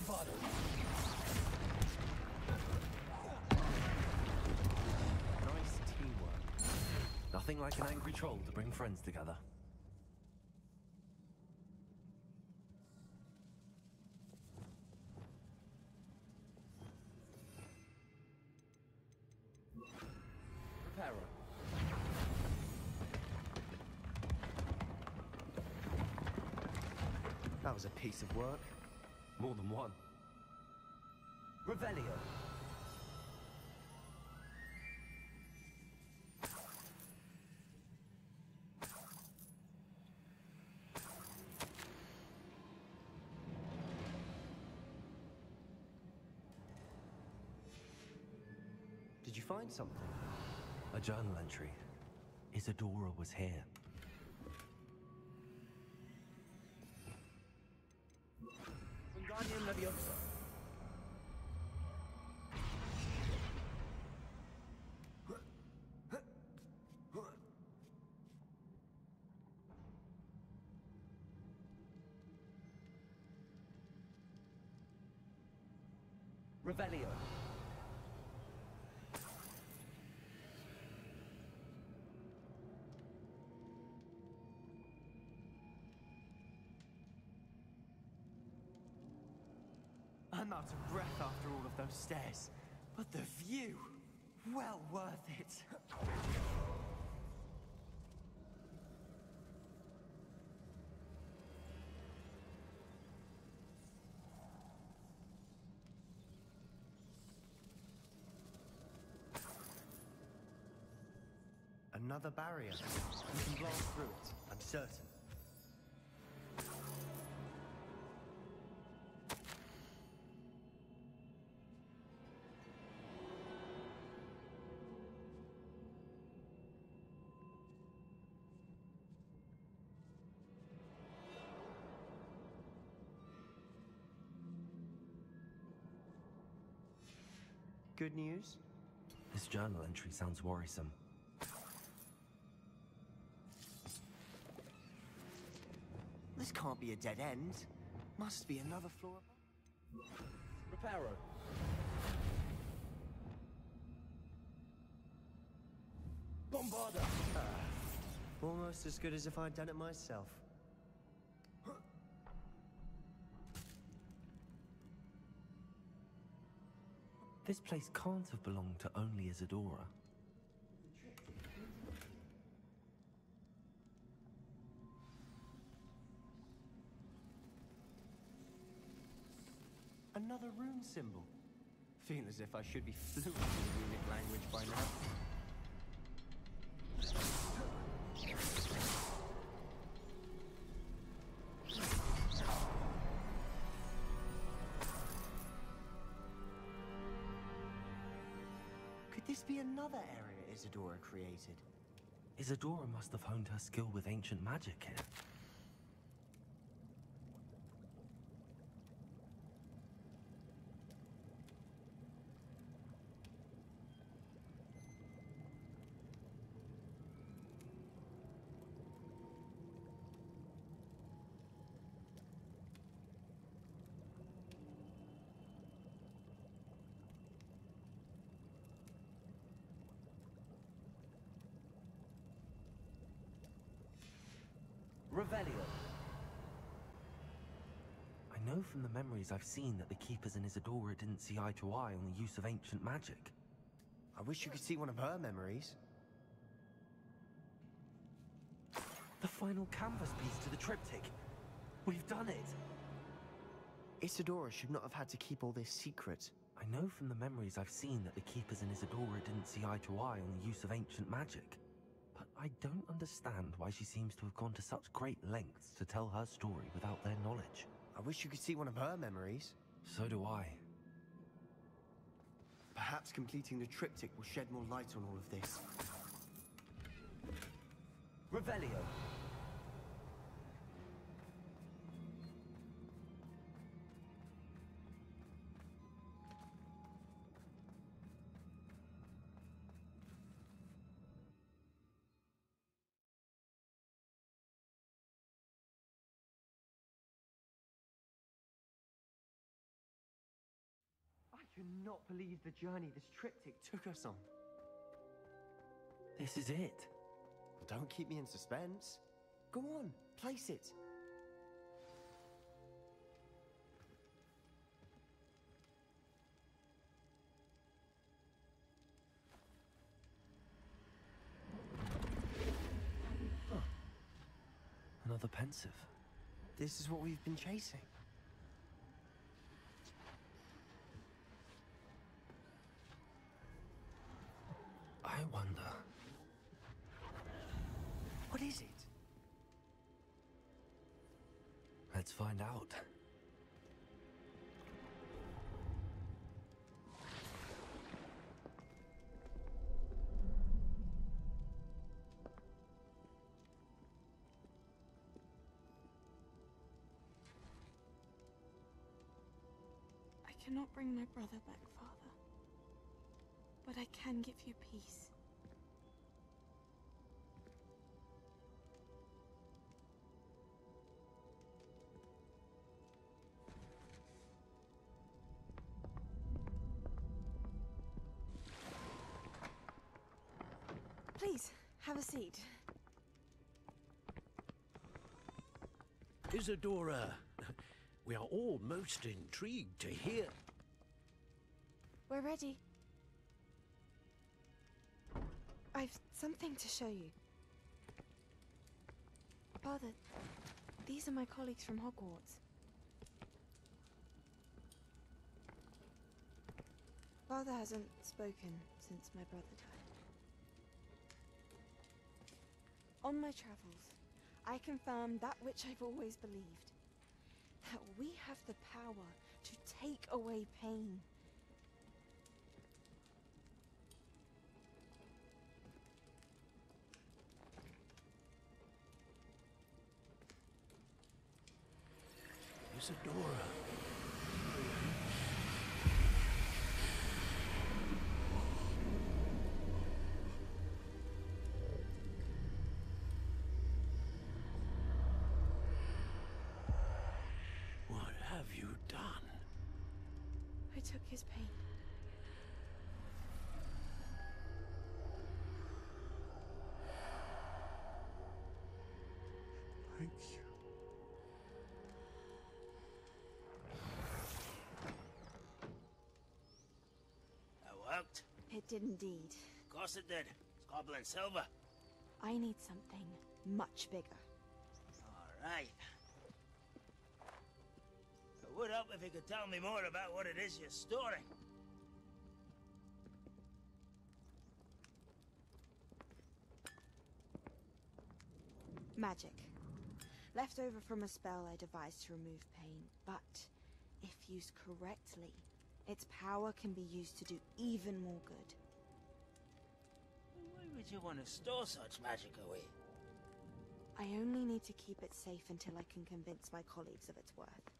Nice teamwork. Nothing like an angry troll to bring friends together. That was a piece of work. More than one. Revelio. Did you find something? A journal entry. Isadora was here. Wingardium Leviosa. Revelio. I'm out of breath after all of those stairs, but the view, well worth it. Another barrier. We can blast through it, I'm certain. Good news? This journal entry sounds worrisome. Can't be a dead end. Must be another floor Reparo. Bombarda. Almost as good as if I'd done it myself. This place can't have belonged to only Isadora. Another rune symbol. Feel as if I should be fluent in runic language by now. Could this be another area Isadora created? Isadora must have honed her skill with ancient magic here. Revelio. I know from the memories I've seen that the Keepers and Isadora didn't see eye to eye on the use of ancient magic. I wish you could see one of her memories. The final canvas piece to the triptych. We've done it. Isadora should not have had to keep all this secret. I know from the memories I've seen that the Keepers and Isadora didn't see eye to eye on the use of ancient magic. But I don't understand why she seems to have gone to such great lengths to tell her story without their knowledge. I wish you could see one of her memories. So do I. Perhaps completing the triptych will shed more light on all of this. Revelio. Cannot believe the journey this triptych took us on. This is it. Don't keep me in suspense. Go on, place it. Another Pensieve. This is what we've been chasing. I wonder. What is it? Let's find out. I cannot bring my brother back, Father. But I can give you peace. Isadora, we are all most intrigued to hear. We're ready. I've something to show you. Father, these are my colleagues from Hogwarts. Father hasn't spoken since my brother died. On my travels, I confirm that which I've always believed. That we have the power to take away pain. Isadora. Took his pain. Thank you. That worked. It did indeed. Of course it did. It's goblin silver. I need something much bigger. All right. Would help if you could tell me more about what it is you're storing. Magic. Left over from a spell I devised to remove pain, but if used correctly, its power can be used to do even more good. Why would you want to store such magic away? I only need to keep it safe until I can convince my colleagues of its worth.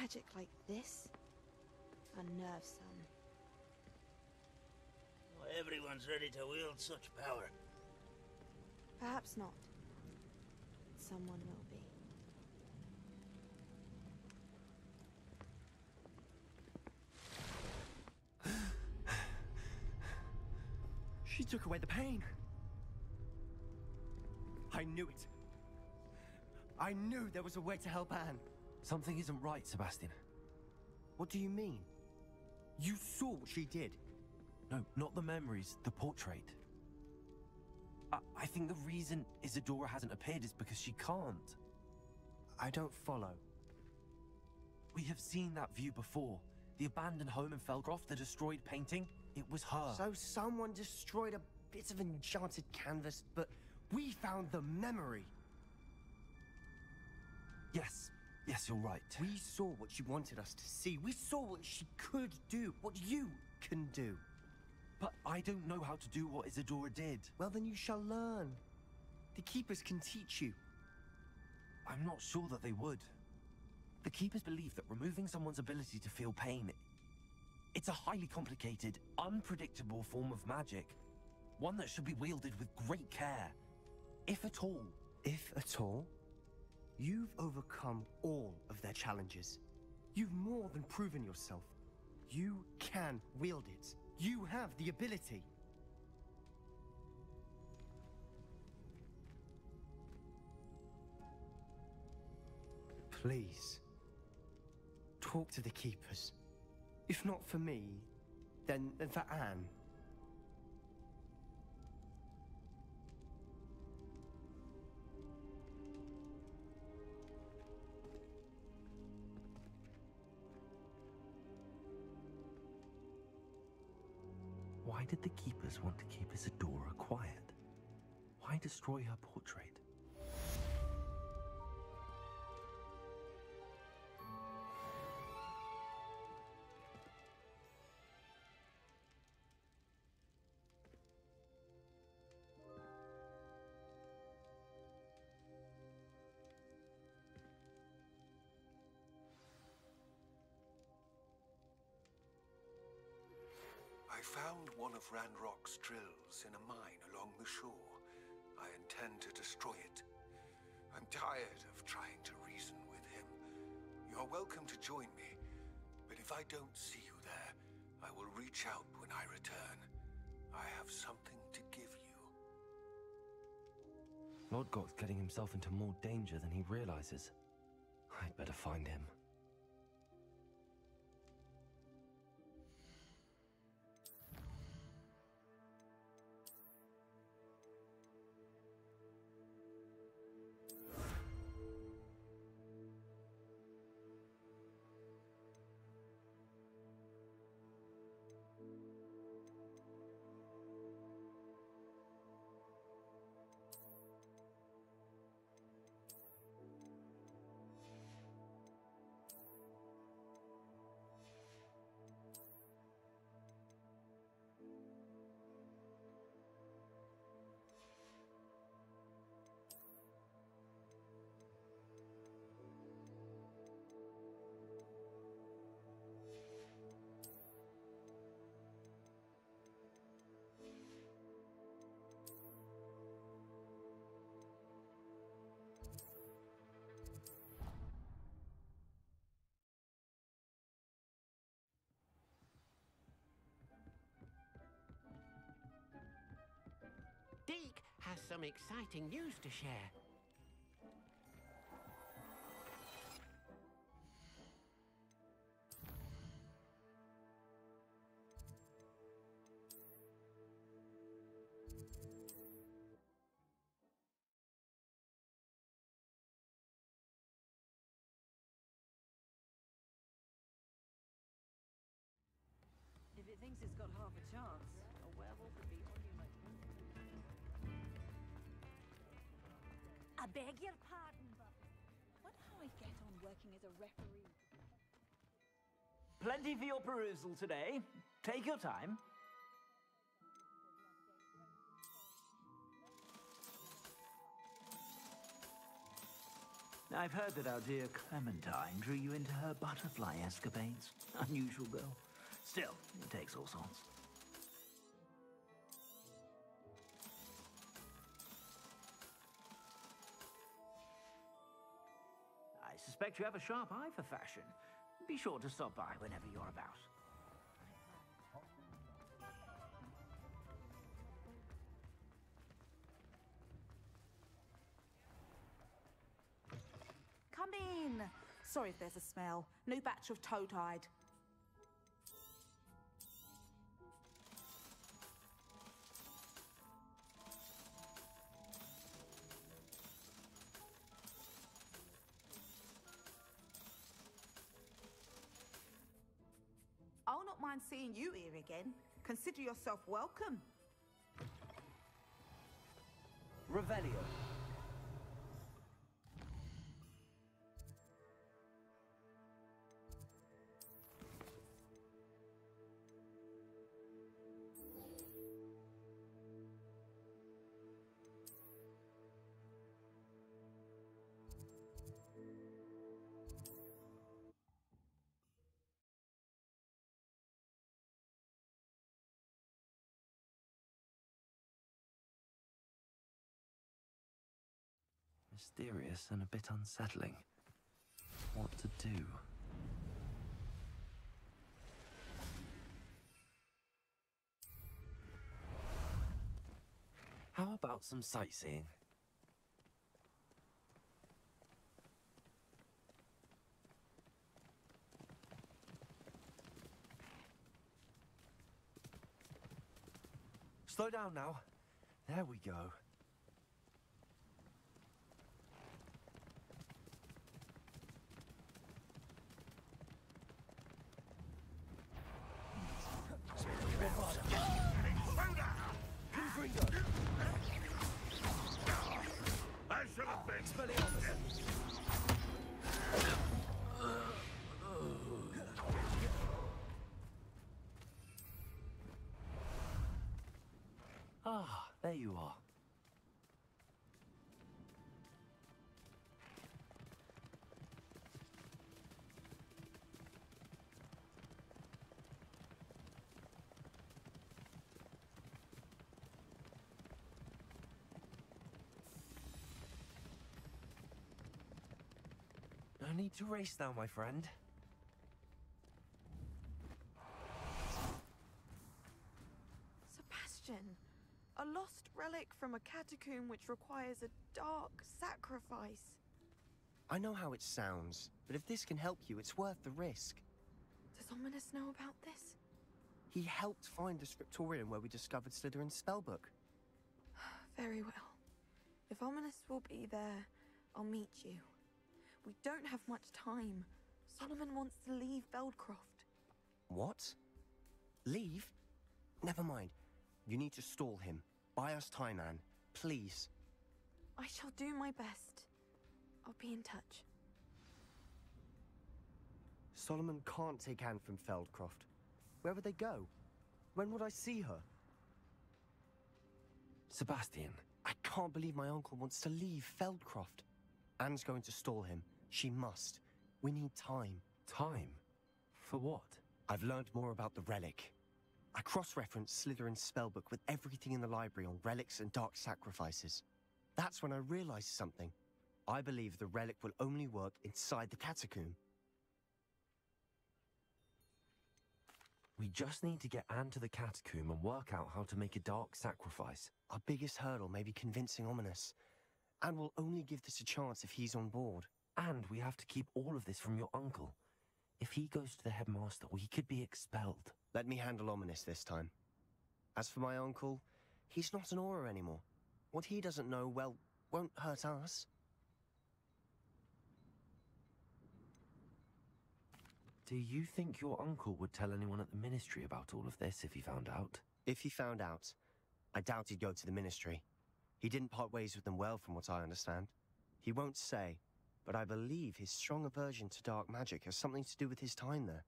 Magic like this unnerves some. Not everyone's ready to wield such power. Perhaps not. Someone will be. She took away the pain. I knew it. I knew there was a way to help Anne. Something isn't right, Sebastian. What do you mean? You saw what she did. No, not the memories, the portrait. I, I think the reason Isadora hasn't appeared is because she can't. I don't follow. We have seen that view before. The abandoned home in Feldcroft, the destroyed painting, it was her. So someone destroyed a bit of enchanted canvas, but we found the memory. Yes, yes, you're right. We saw what she wanted us to see. We saw what she could do, what you can do. But I don't know how to do what Isadora did. Well, then you shall learn. The Keepers can teach you. I'm not sure that they would. The Keepers believe that removing someone's ability to feel pain, it's a highly complicated, unpredictable form of magic. One that should be wielded with great care. If at all. If at all? You've overcome all of their challenges. You've more than proven yourself. You can wield it. You have the ability. Please. Talk to the Keepers. If not for me, then, then for Anne. Why did the keepers want to keep Isadora quiet? Why destroy her portrait? Drills in a mine along the shore. I intend to destroy it. I'm tired of trying to reason with him. You're welcome to join me, but if I don't see you there, I will reach out when I return. I have something to give you. Lodgok's getting himself into more danger than he realizes. I'd better find him. Deek has some exciting news to share. If it thinks it's got half a chance, beg your pardon, but how I get on working as a referee. Plenty for your perusal today. Take your time. I've heard that our dear Clementine drew you into her butterfly escapades. Unusual girl. Still, it takes all sorts. Suspect you have a sharp eye for fashion. Be sure to stop by whenever you're about. Come in. Sorry if there's a smell. New batch of toe-tied. Mind seeing you here again. Consider yourself welcome. Revelio. Mysterious and a bit unsettling. What to do? How about some sightseeing? Slow down now. There we go. No need to race now, my friend. Sebastian, a lost relic from a catacomb which requires a dark sacrifice. I know how it sounds, but if this can help you, it's worth the risk. Does Ominis know about this? He helped find the scriptorium where we discovered Slytherin's spellbook. Very well. If Ominis will be there, I'll meet you. We don't have much time. Solomon wants to leave Feldcroft. What? Leave? Never mind. You need to stall him. Buy us time, Anne. Please. I shall do my best. I'll be in touch. Solomon can't take Anne from Feldcroft. Where would they go? When would I see her? Sebastian. I can't believe my uncle wants to leave Feldcroft. Anne's going to stall him. She must. We need time. Time? For what? I've learned more about the relic. I cross-referenced Slytherin's spellbook with everything in the library on relics and dark sacrifices. That's when I realized something. I believe the relic will only work inside the catacomb. We just need to get Anne to the catacomb and work out how to make a dark sacrifice. Our biggest hurdle may be convincing Ominis. And we'll only give this a chance if he's on board. And we have to keep all of this from your uncle. If he goes to the headmaster, we could be expelled. Let me handle Ominis this time. As for my uncle, he's not an Auror anymore. What he doesn't know, well, won't hurt us. Do you think your uncle would tell anyone at the ministry about all of this if he found out? If he found out, I doubt he'd go to the ministry. He didn't part ways with them well, from what I understand. He won't say, but I believe his strong aversion to dark magic has something to do with his time there.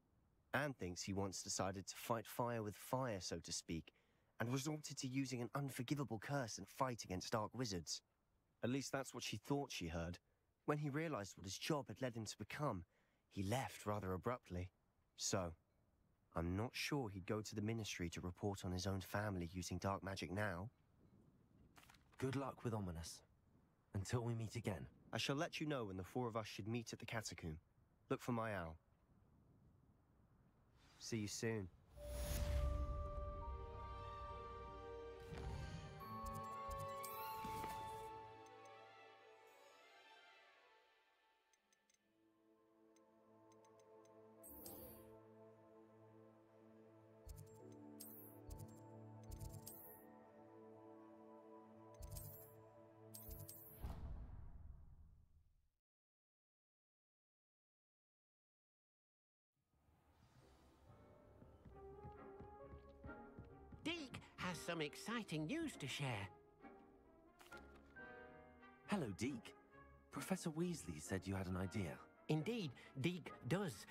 Anne thinks he once decided to fight fire with fire, so to speak, and resorted to using an unforgivable curse and fight against dark wizards. At least that's what she thought she heard. When he realized what his job had led him to become, he left rather abruptly. So, I'm not sure he'd go to the ministry to report on his own family using dark magic now. Good luck with Ominis. Until we meet again. I shall let you know when the four of us should meet at the catacomb. Look for my owl. See you soon. Has some exciting news to share. Hello, Deek. Professor Weasley said you had an idea. Indeed, Deek does.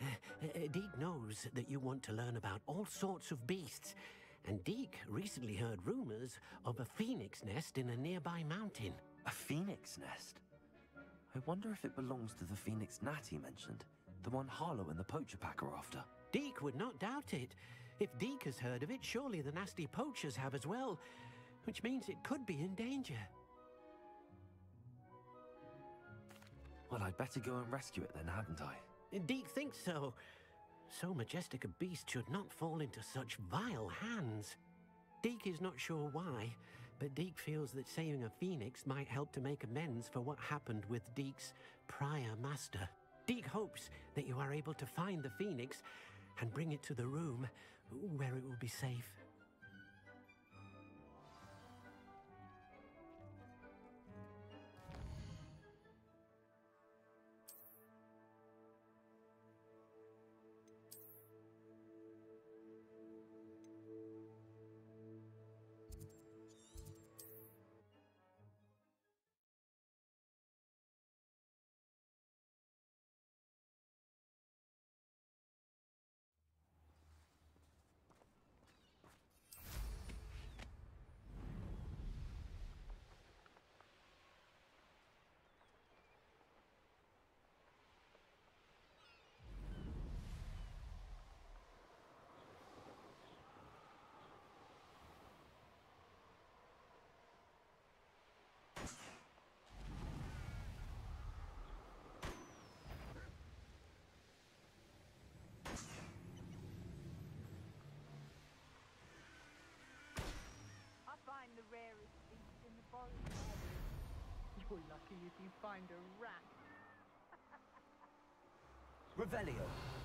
Uh, uh, Deek knows that you want to learn about all sorts of beasts, and Deek recently heard rumors of a phoenix nest in a nearby mountain. A phoenix nest? I wonder if it belongs to the phoenix gnat he mentioned, the one Harlow and the poacher pack are after. Deek would not doubt it. If Deek has heard of it, surely the nasty poachers have as well, which means it could be in danger. Well, I'd better go and rescue it then, hadn't I? Deek thinks so. So majestic a beast should not fall into such vile hands. Deek is not sure why, but Deek feels that saving a phoenix might help to make amends for what happened with Deek's prior master. Deek hopes that you are able to find the phoenix and bring it to the room where it will be safe. You're lucky if you find a rat. Revelio.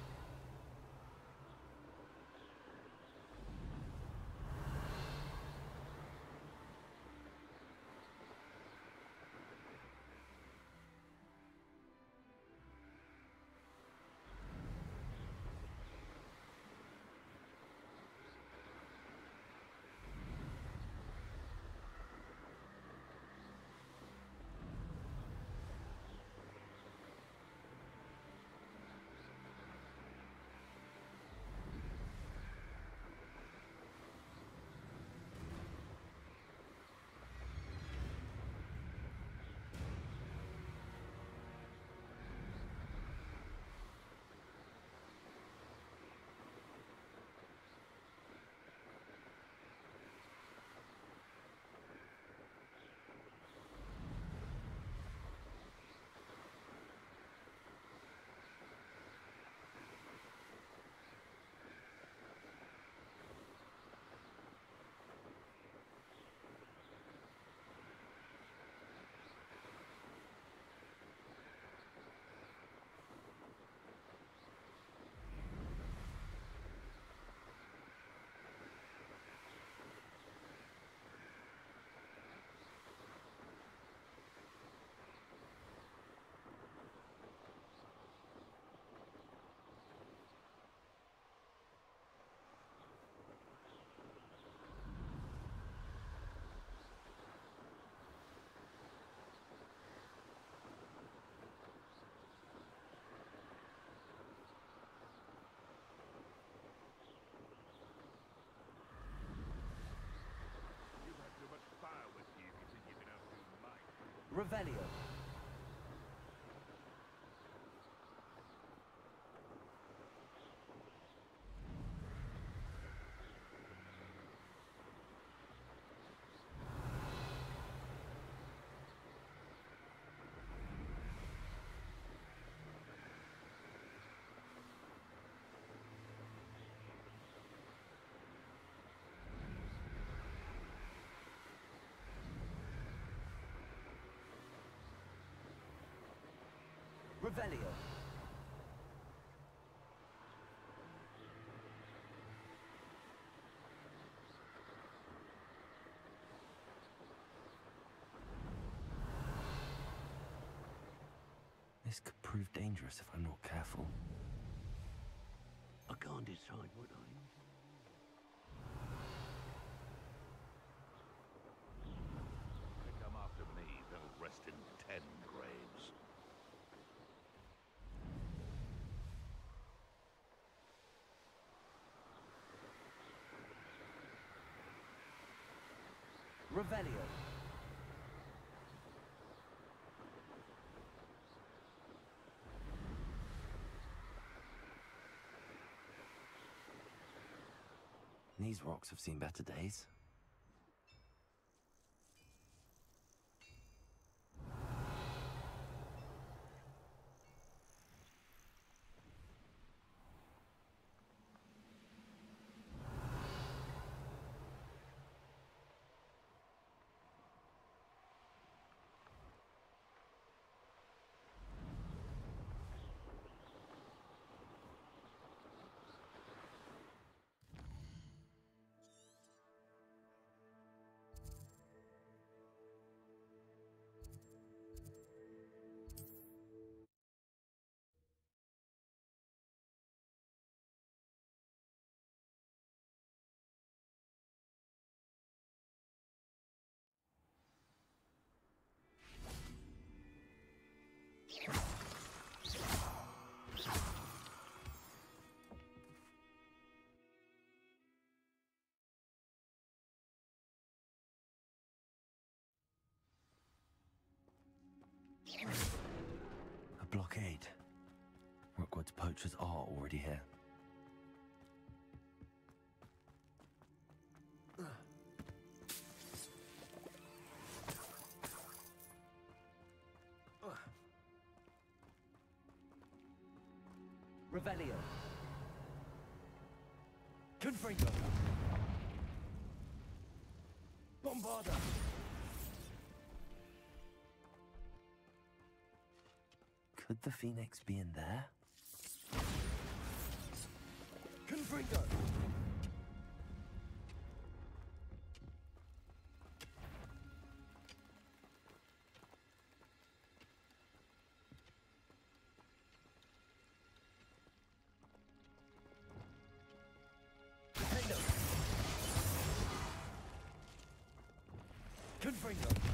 Revelio. Revelio. This could prove dangerous if I'm not careful. I can't decide what I. They come after me, they'll rest in ten graves. Revelio. These rocks have seen better days. A blockade. Rookwood's poachers are already here. Revelio. Confringo. Bombarda. Could the phoenix be in there? Confringo! Confringo!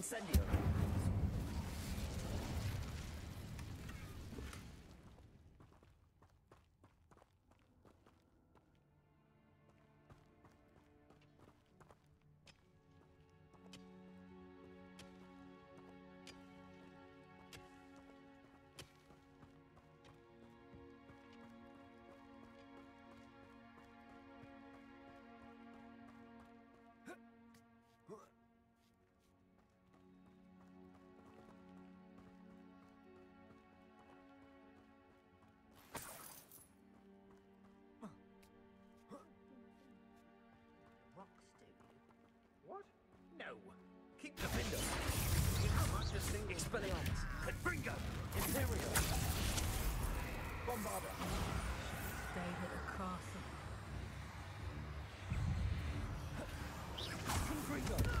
Incendio! Keep the window. Expelliarmus. Confringo. Imperio. Bombarda. Stayed at the castle. Confringo.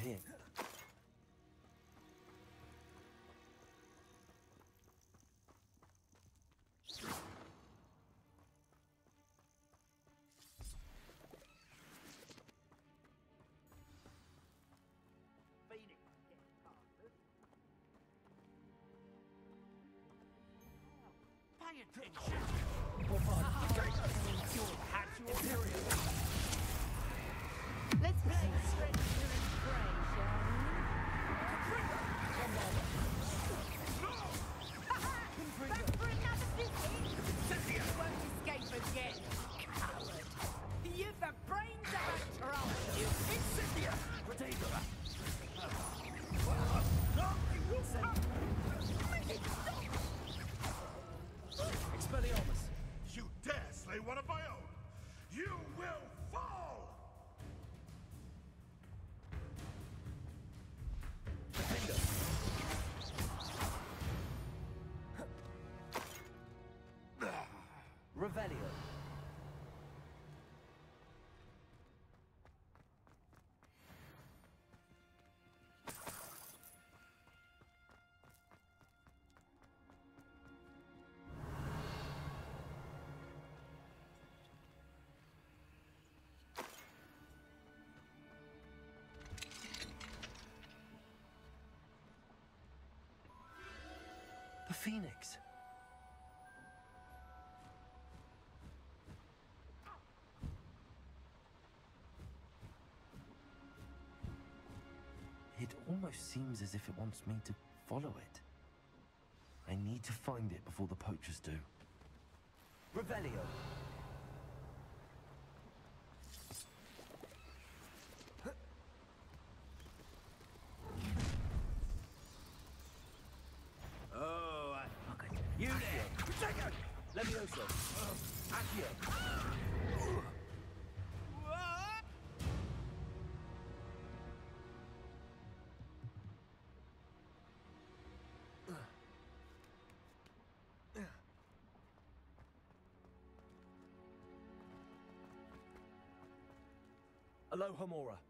Imperial. Let's play another visit? You won't escape again, phoenix. It almost seems as if it wants me to follow it. I need to find it before the poachers do. Revelio. Oh, I fucking... You there. Levioso. Accio. Alohomora.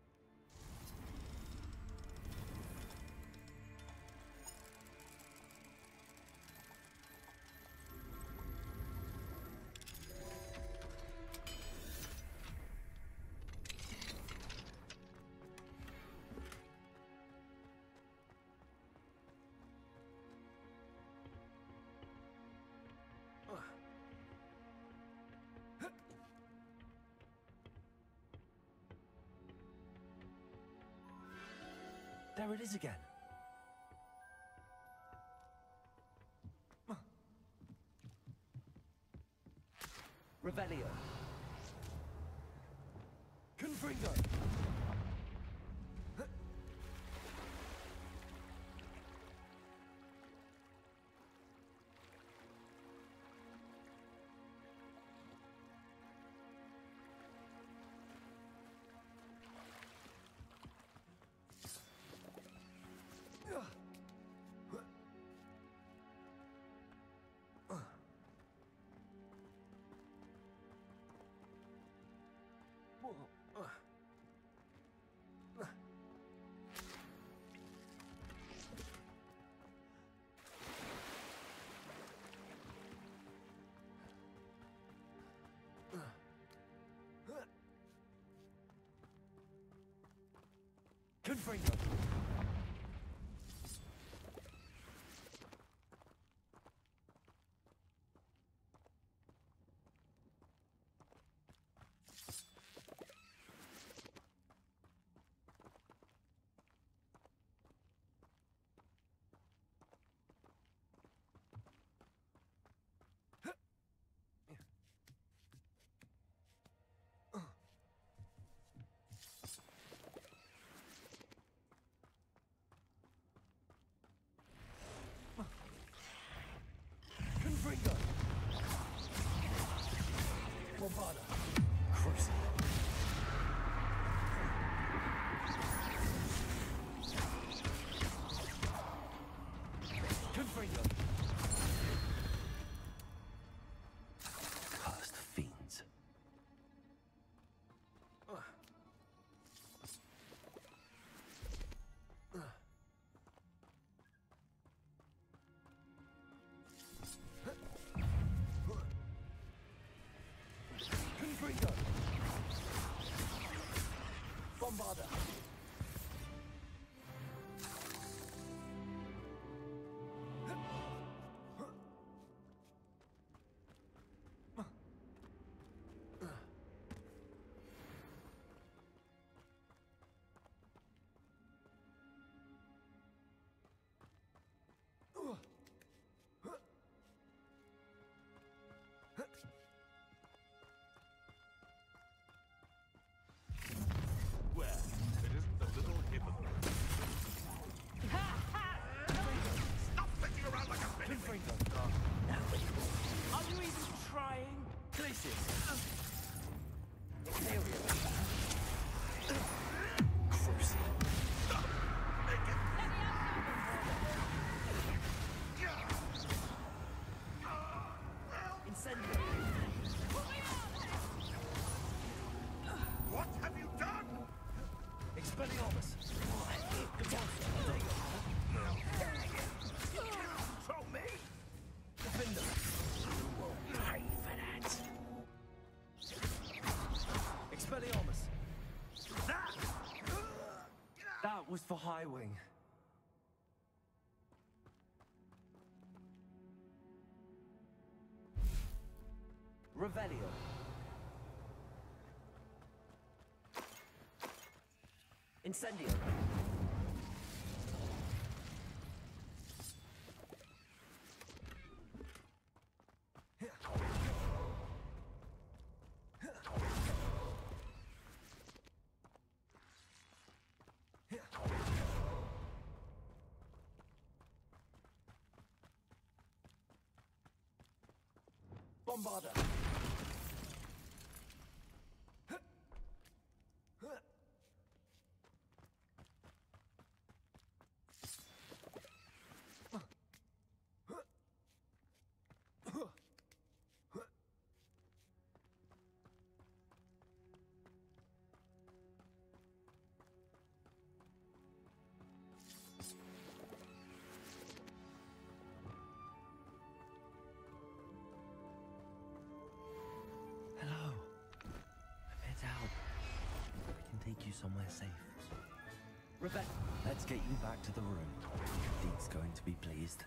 There it is again. Revelio. Confringo. Confringo. Bombarda. For Highwing. Revelio. Incendio. Bombarda. You somewhere safe. Rebecca. Let's get you back to the room. Deek's going to be pleased.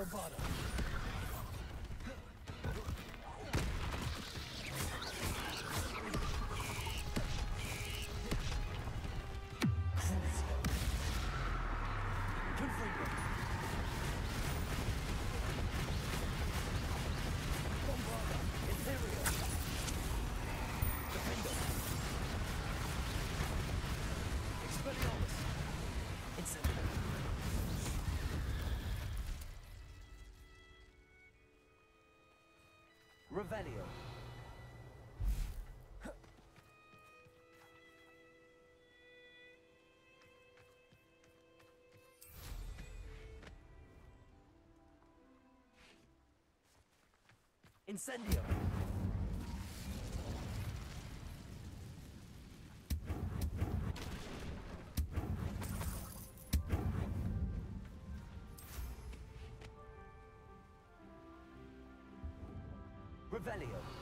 Bombarda. Incendio. Revelio.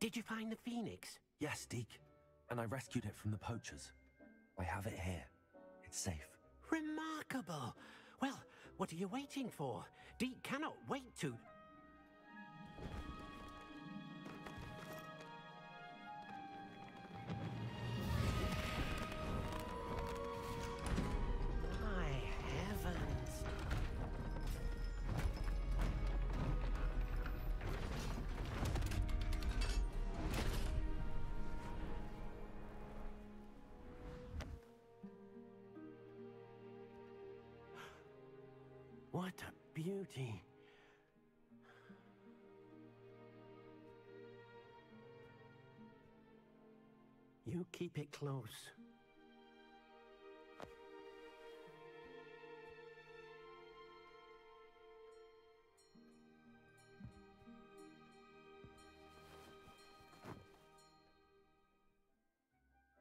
Did you find the phoenix? Yes, Deek. And I rescued it from the poachers. I have it here. It's safe. Remarkable! Well, what are you waiting for? Deek cannot wait to... You keep it close.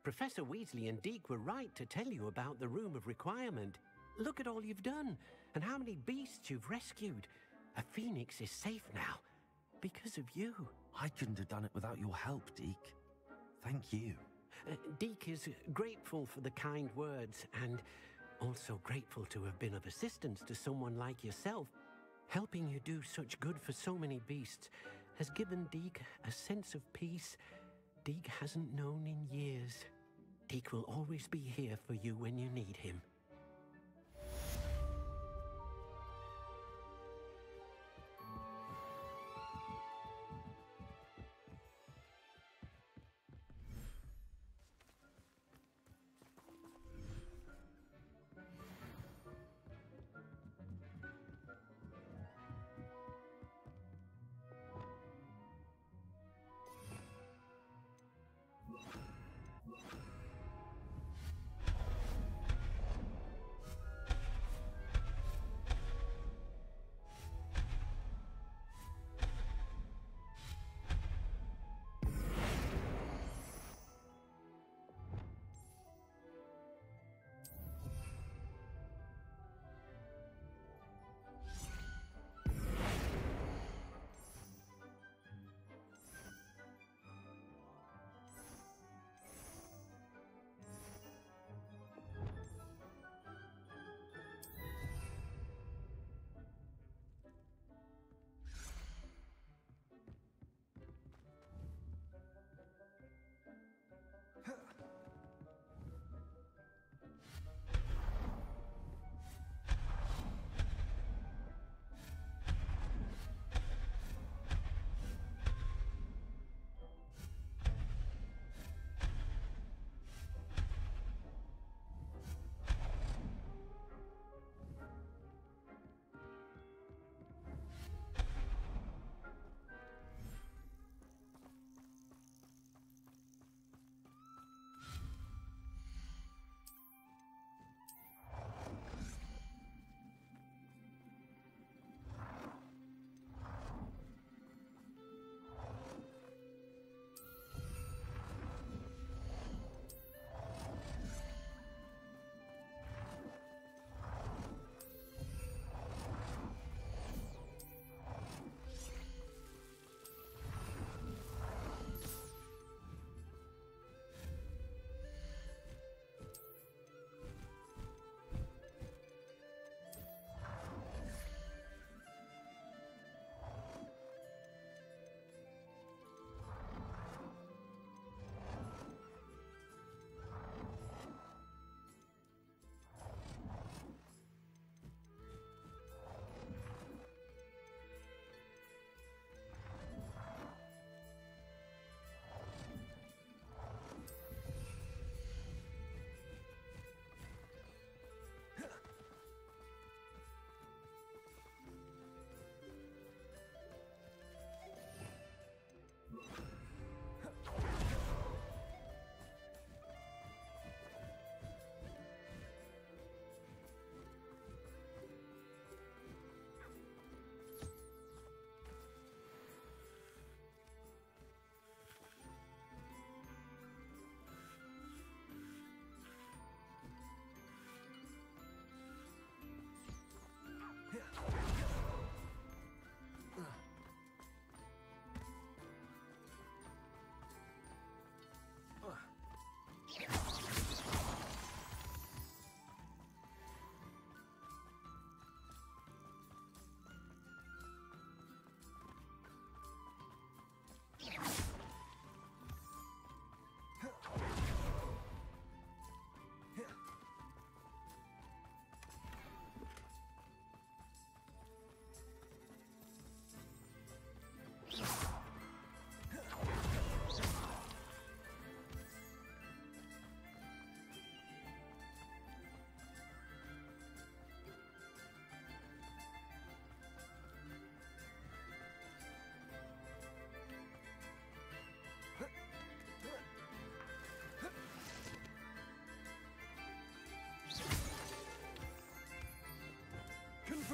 Professor Weasley and Deek were right to tell you about the Room of Requirement. Look at all you've done, and how many beasts you've rescued. A phoenix is safe now, because of you. I couldn't have done it without your help, Deek. Thank you. Uh, Deek is grateful for the kind words, and also grateful to have been of assistance to someone like yourself. Helping you do such good for so many beasts has given Deek a sense of peace Deek hasn't known in years. Deek will always be here for you when you need him.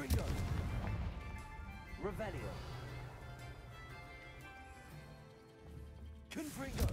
Window. Revelio. Confringo.